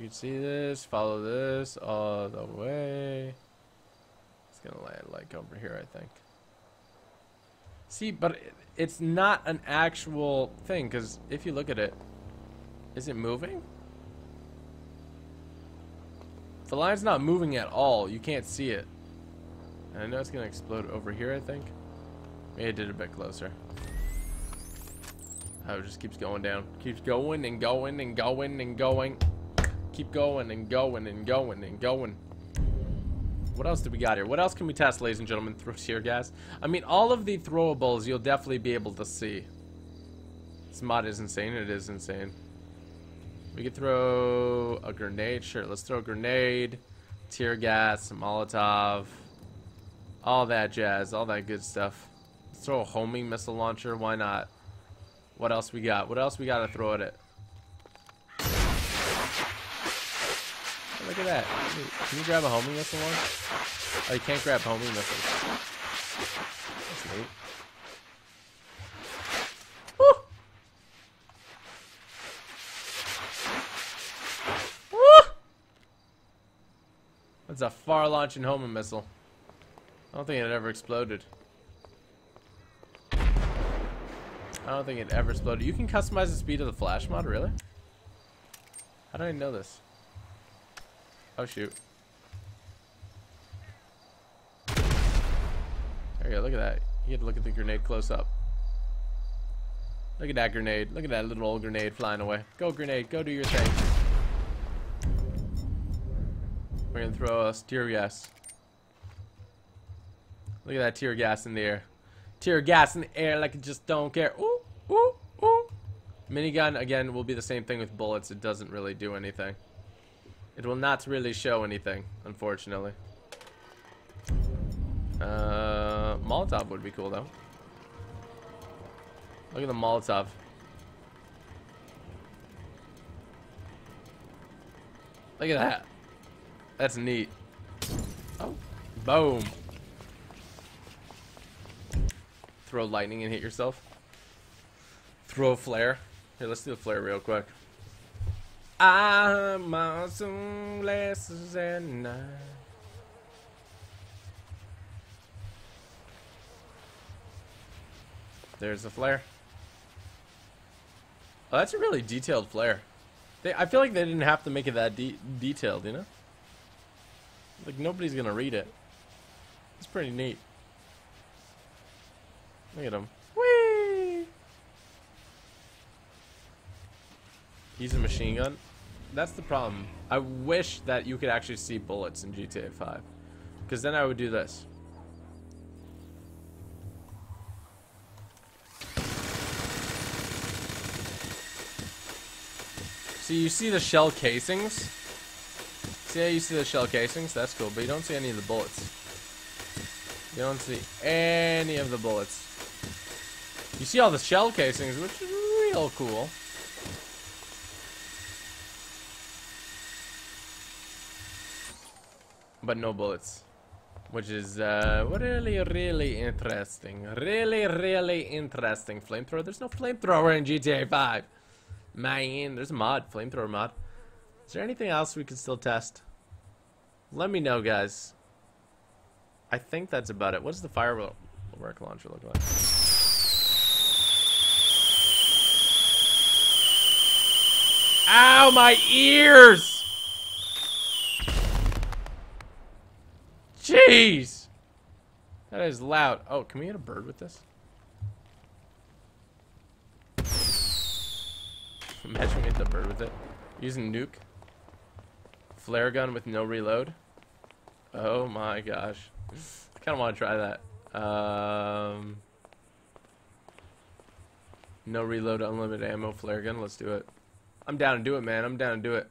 You can see this, follow this all the way. It's gonna land like over here, I think. See, but it's not an actual thing, because if you look at it, is it moving? The line's not moving at all. You can't see it. And I know it's going to explode over here, I think. Maybe it did a bit closer. Oh, it just keeps going down. Keeps going and going and going and going. Keep going and going and going and going. What else do we got here? What else can we test, ladies and gentlemen, through tear gas? I mean, all of the throwables you'll definitely be able to see. This mod is insane. It is insane. We could throw a grenade. Sure, let's throw a grenade, tear gas, Molotov, all that jazz, all that good stuff. Let's throw a homing missile launcher. Why not? What else we got? What else we got to throw at it? Look at that. Can you grab a homing missile one? Oh, you can't grab homing missiles. That's neat. Woo! Woo! That's a far launching homing missile. I don't think it ever exploded. I don't think it ever exploded. You can customize the speed of the flash mod, really? How did I know this? Oh shoot. There you go, look at that. You get to look at the grenade close up. Look at that grenade. Look at that little old grenade flying away. Go grenade, go do your thing. We're gonna throw us tear gas. Look at that tear gas in the air. Tear gas in the air like it just don't care. Ooh, ooh, ooh. Minigun, again, will be the same thing with bullets. It doesn't really do anything. It will not really show anything, unfortunately. Uh, Molotov would be cool, though. Look at the Molotov. Look at that. That's neat. Oh. Boom. Throw lightning and hit yourself. Throw a flare. Here, let's do a flare real quick. I'm on sunglasses at night. There's a flare. Oh, that's a really detailed flare. They, I feel like they didn't have to make it that de detailed, you know? Like, nobody's gonna read it. It's pretty neat. Look at him. Whee! He's a machine gun. That's the problem. I wish that you could actually see bullets in GTA 5. Because then I would do this. So you see the shell casings? See how you see the shell casings? That's cool, but you don't see any of the bullets. You don't see any of the bullets. You see all the shell casings, which is real cool. But no bullets. Which is uh, really, really interesting. Really, really interesting. Flamethrower? There's no flamethrower in GTA 5. Man, there's a mod. Flamethrower mod. Is there anything else we can still test? Let me know, guys. I think that's about it. What does the firework launcher look like? Ow, my ears! Jeez! That is loud. Oh, can we hit a bird with this? Imagine we hit the bird with it. Using nuke. Flare gun with no reload. Oh my gosh. I kind of want to try that. Um, no reload, unlimited ammo, flare gun. Let's do it. I'm down to do it, man. I'm down to do it.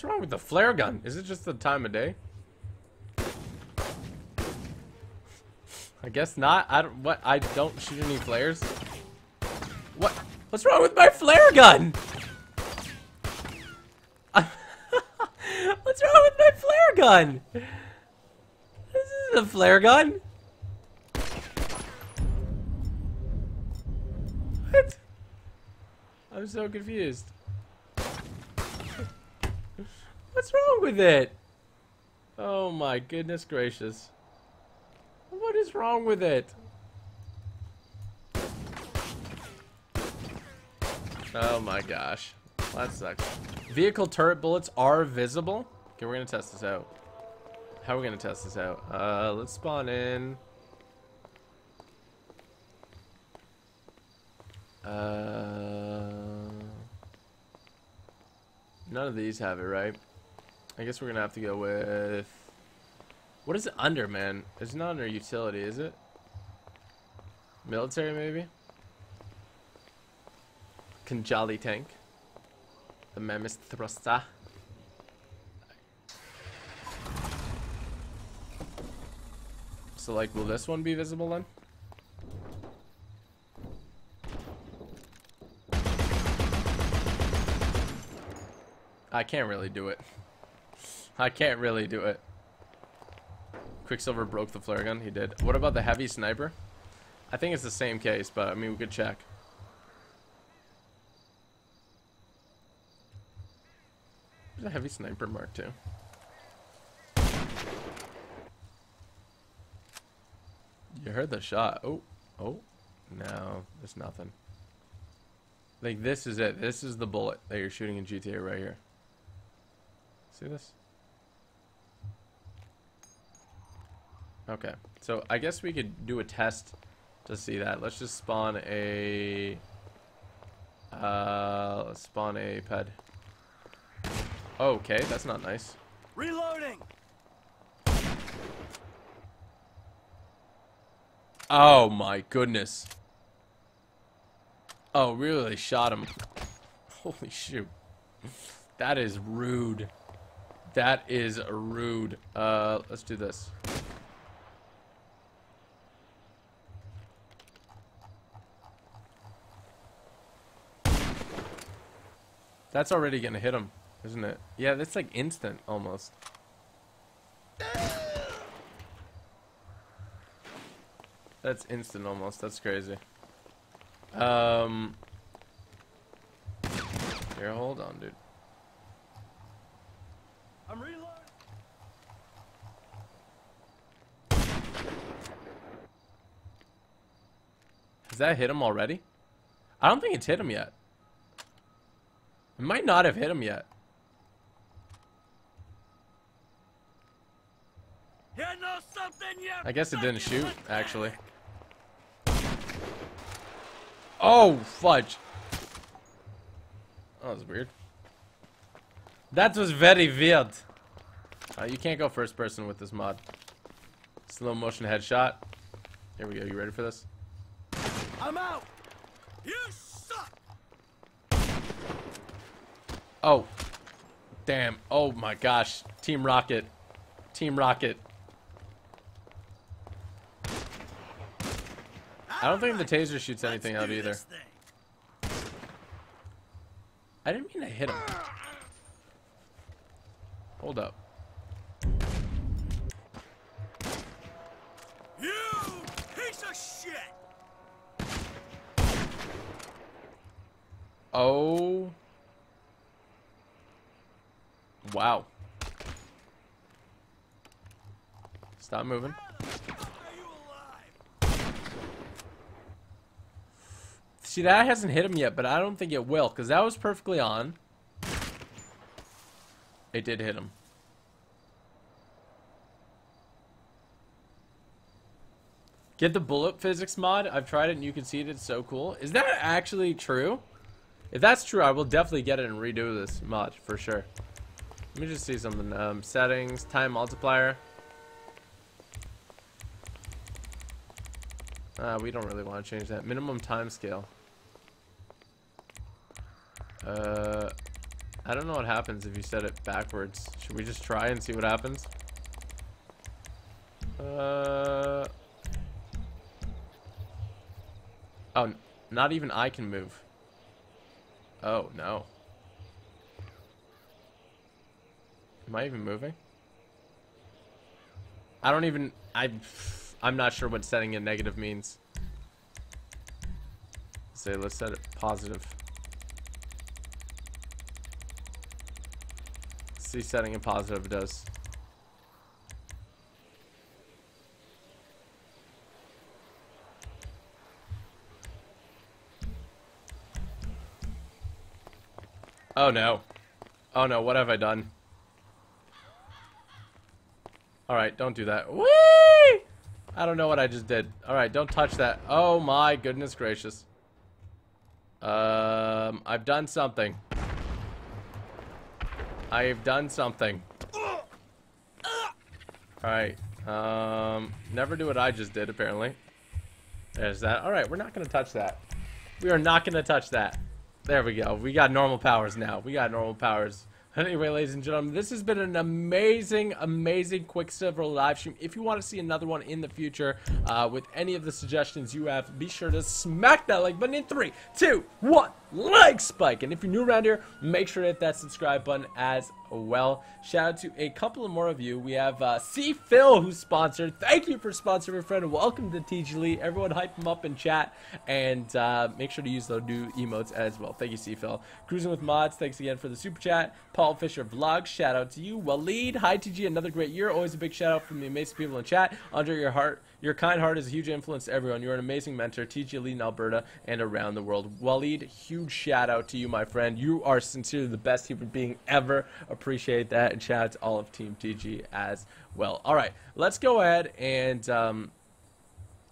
What's wrong with the flare gun? Is it just the time of day? I guess not. I don't. What? I don't shoot any flares. What? What's wrong with my flare gun? What's wrong with my flare gun? This isn't a flare gun. What? I'm so confused. What's wrong with it? Oh my goodness gracious. What is wrong with it? Oh my gosh. That sucks. Vehicle turret bullets are visible? Okay, we're gonna test this out. How are we gonna test this out? Uh, let's spawn in. Uh, none of these have it, right? I guess we're gonna have to go with. What is it under, man? It's not under utility, is it? Military, maybe? Khanjali tank. The Mammoth Thruster. So, like, will this one be visible then? I can't really do it. I can't really do it. Quicksilver broke the flare gun. He did. What about the heavy sniper? I think it's the same case, but I mean, we could check. There's a heavy sniper mark too. You heard the shot. Oh, oh, no, there's nothing. Like this is it. This is the bullet that you're shooting in GTA right here. See this? Okay, so I guess we could do a test to see that. Let's just spawn a... Uh, let's spawn a ped. Okay, that's not nice. Reloading. Oh my goodness. Oh, really shot him. Holy shoot. That is rude. That is rude. Uh, let's do this. That's already gonna hit him, isn't it? Yeah, that's like instant almost. That's instant almost. That's crazy. Um. Here, hold on, dude. I'm reloading. Has that hit him already? I don't think it's hit him yet. It might not have hit him yet. I guess it didn't shoot, actually. Oh, fudge. That was weird. That was very weird. Uh, you can't go first person with this mod. Slow motion headshot. Here we go. You ready for this? I'm out. You Oh. Damn. Oh my gosh. Team Rocket. Team Rocket. I don't think the taser shoots anything out either. I didn't mean to hit him. Hold up. You piece of shit. Oh. Wow. Stop moving. See, that hasn't hit him yet, but I don't think it will, because that was perfectly on. It did hit him. Get the bullet physics mod. I've tried it and you can see it. It's so cool. Is that actually true? If that's true, I will definitely get it and redo this mod for sure. Let me just see something. Um, settings, time multiplier. Uh, we don't really want to change that. Minimum time scale. Uh, I don't know what happens if you set it backwards. Should we just try and see what happens? Uh. Oh, not even I can move. Oh, no. Am I even moving? I don't even... I, I'm not sure what setting a negative means. Say, let's set it positive. See setting it positive does. Oh no. Oh no, what have I done? Alright, don't do that. Whee! I don't know what I just did. Alright, don't touch that. Oh my goodness gracious. Um, I've done something. I've done something. Alright. Um, never do what I just did, apparently. There's that. Alright, we're not going to touch that. We are not going to touch that. There we go. We got normal powers now. We got normal powers. Anyway, ladies and gentlemen, this has been an amazing, amazing Quicksilver live stream. If you want to see another one in the future uh, with any of the suggestions you have, be sure to smack that like button in three, two, one. Like spike. And if you're new around here, make sure to hit that subscribe button as well. Shout out to a couple of more of you. We have uh, C Phil who's sponsored. Thank you for sponsoring, my friend. Welcome to TG Elite. Everyone hype him up in chat and uh, make sure to use those new emotes as well. Thank you, C Phil. Cruising with Mods, thanks again for the super chat. Paul Fisher Vlog, shout out to you. Waleed, hi TG, another great year. Always a big shout out from the amazing people in chat. Andre, your heart, your kind heart is a huge influence to everyone. You're an amazing mentor. TG Elite in Alberta and around the world. Waleed, huge shout out to you, my friend. You are sincerely the best human being ever. Appreciate that. And shout out to all of Team TG as well. All right, let's go ahead and. Um,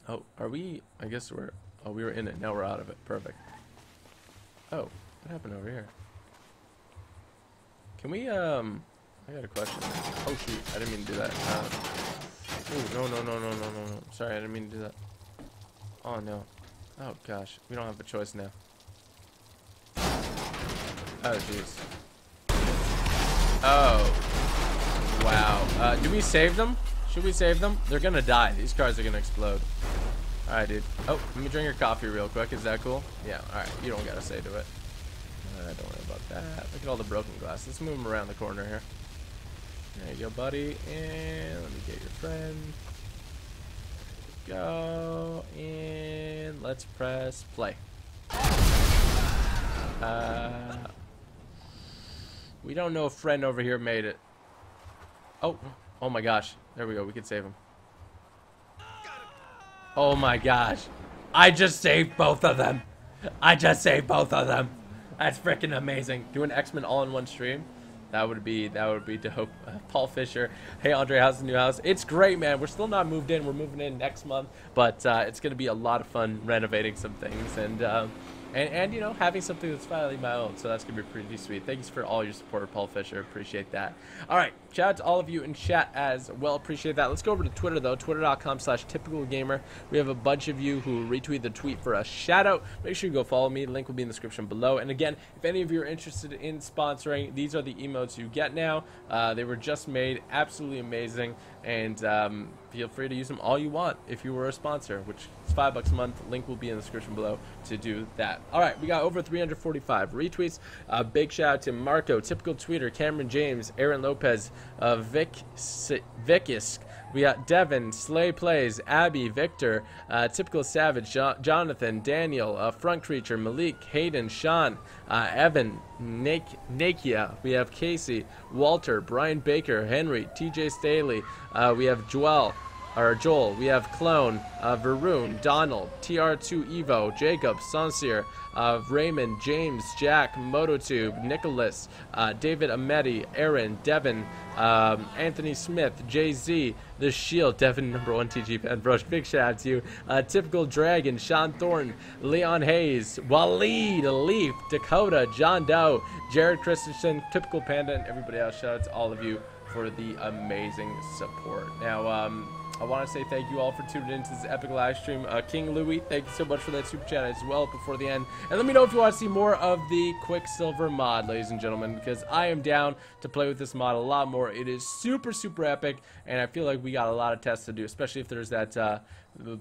oh, are we? I guess we're. Oh, we were in it. Now we're out of it. Perfect. Oh, what happened over here? Can we, um, I got a question. Oh shoot, I didn't mean to do that. Uh, no, no, no, no, no, no, no. Sorry, I didn't mean to do that. Oh no. Oh gosh, we don't have a choice now. Oh jeez. Oh. Wow. Uh, do we save them? Should we save them? They're gonna die. These cars are gonna explode. Alright, dude. Oh, let me drink your coffee real quick. Is that cool? Yeah, alright. You don't gotta say to it. Uh, don't worry about that. Look at all the broken glass. Let's move them around the corner here. There you go, buddy. And let me get your friend. Go. And let's press play. Uh, we don't know if friend over here made it. Oh, oh my gosh. There we go. We can save him. Oh my gosh. I just saved both of them. I just saved both of them. That's freaking amazing. Doing X-Men all in one stream. That would be that would be dope. Uh, Paul Fisher. Hey Andre, how's the new house? It's great, man. We're still not moved in. We're moving in next month, but uh, it's gonna be a lot of fun renovating some things and. Um, and, and you know having something that's finally my own so that's gonna be pretty sweet. Thanks for all your support paul fisher. Appreciate that. All right shout out to all of you in chat as well. Appreciate that. Let's go over to twitter though. Twitter.com slash typical gamer. We have a bunch of you who retweet the tweet for a shout out. Make sure you go follow me. Link will be in the description below. And again if any of you are interested in sponsoring these are the emotes you get now. Uh, they were just made absolutely amazing. And um, feel free to use them all you want if you were a sponsor which is five bucks a month. Link will be in the description below to do that. All right we got over 345 retweets. Uh, big shout out to marco typical tweeter cameron james aaron lopez uh, vic vickisk we got Devin, Slay Plays, Abby, Victor, uh, Typical Savage, jo Jonathan, Daniel, uh, Front Creature, Malik, Hayden, Sean, uh, Evan, Nik Nakia. We have Casey, Walter, Brian Baker, Henry, TJ Staley. Uh, we have Joel, or Joel. We have Clone, uh, Varun, Donald, TR2 Evo, Jacob, Sansir, uh, Raymond, James, Jack, Mototube, Nicholas, uh, David Ameti, Aaron, Devin, um, Anthony Smith, Jay Z, The Shield, Devin, number one TG bro. Big shout out to you. Uh, Typical Dragon, Sean Thornton, Leon Hayes, Waleed, Leaf, Dakota, John Doe, Jared Christensen, Typical Panda, and everybody else. Shout out to all of you for the amazing support. Now, um, I want to say thank you all for tuning in to this epic live stream. Uh, King Louis, thank you so much for that super chat as well before the end. And let me know if you want to see more of the Quicksilver mod, ladies and gentlemen, because I am down to play with this mod a lot more. It is super, super epic, and I feel like we got a lot of tests to do, especially if there's that uh,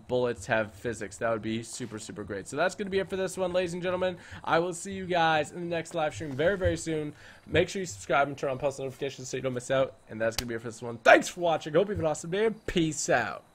bullets have physics. That would be super, super great. So that's going to be it for this one, ladies and gentlemen. I will see you guys in the next live stream very, very soon. Make sure you subscribe and turn on post notifications so you don't miss out. And that's going to be it for this one. Thanks for watching. Hope you have an awesome day. Peace out.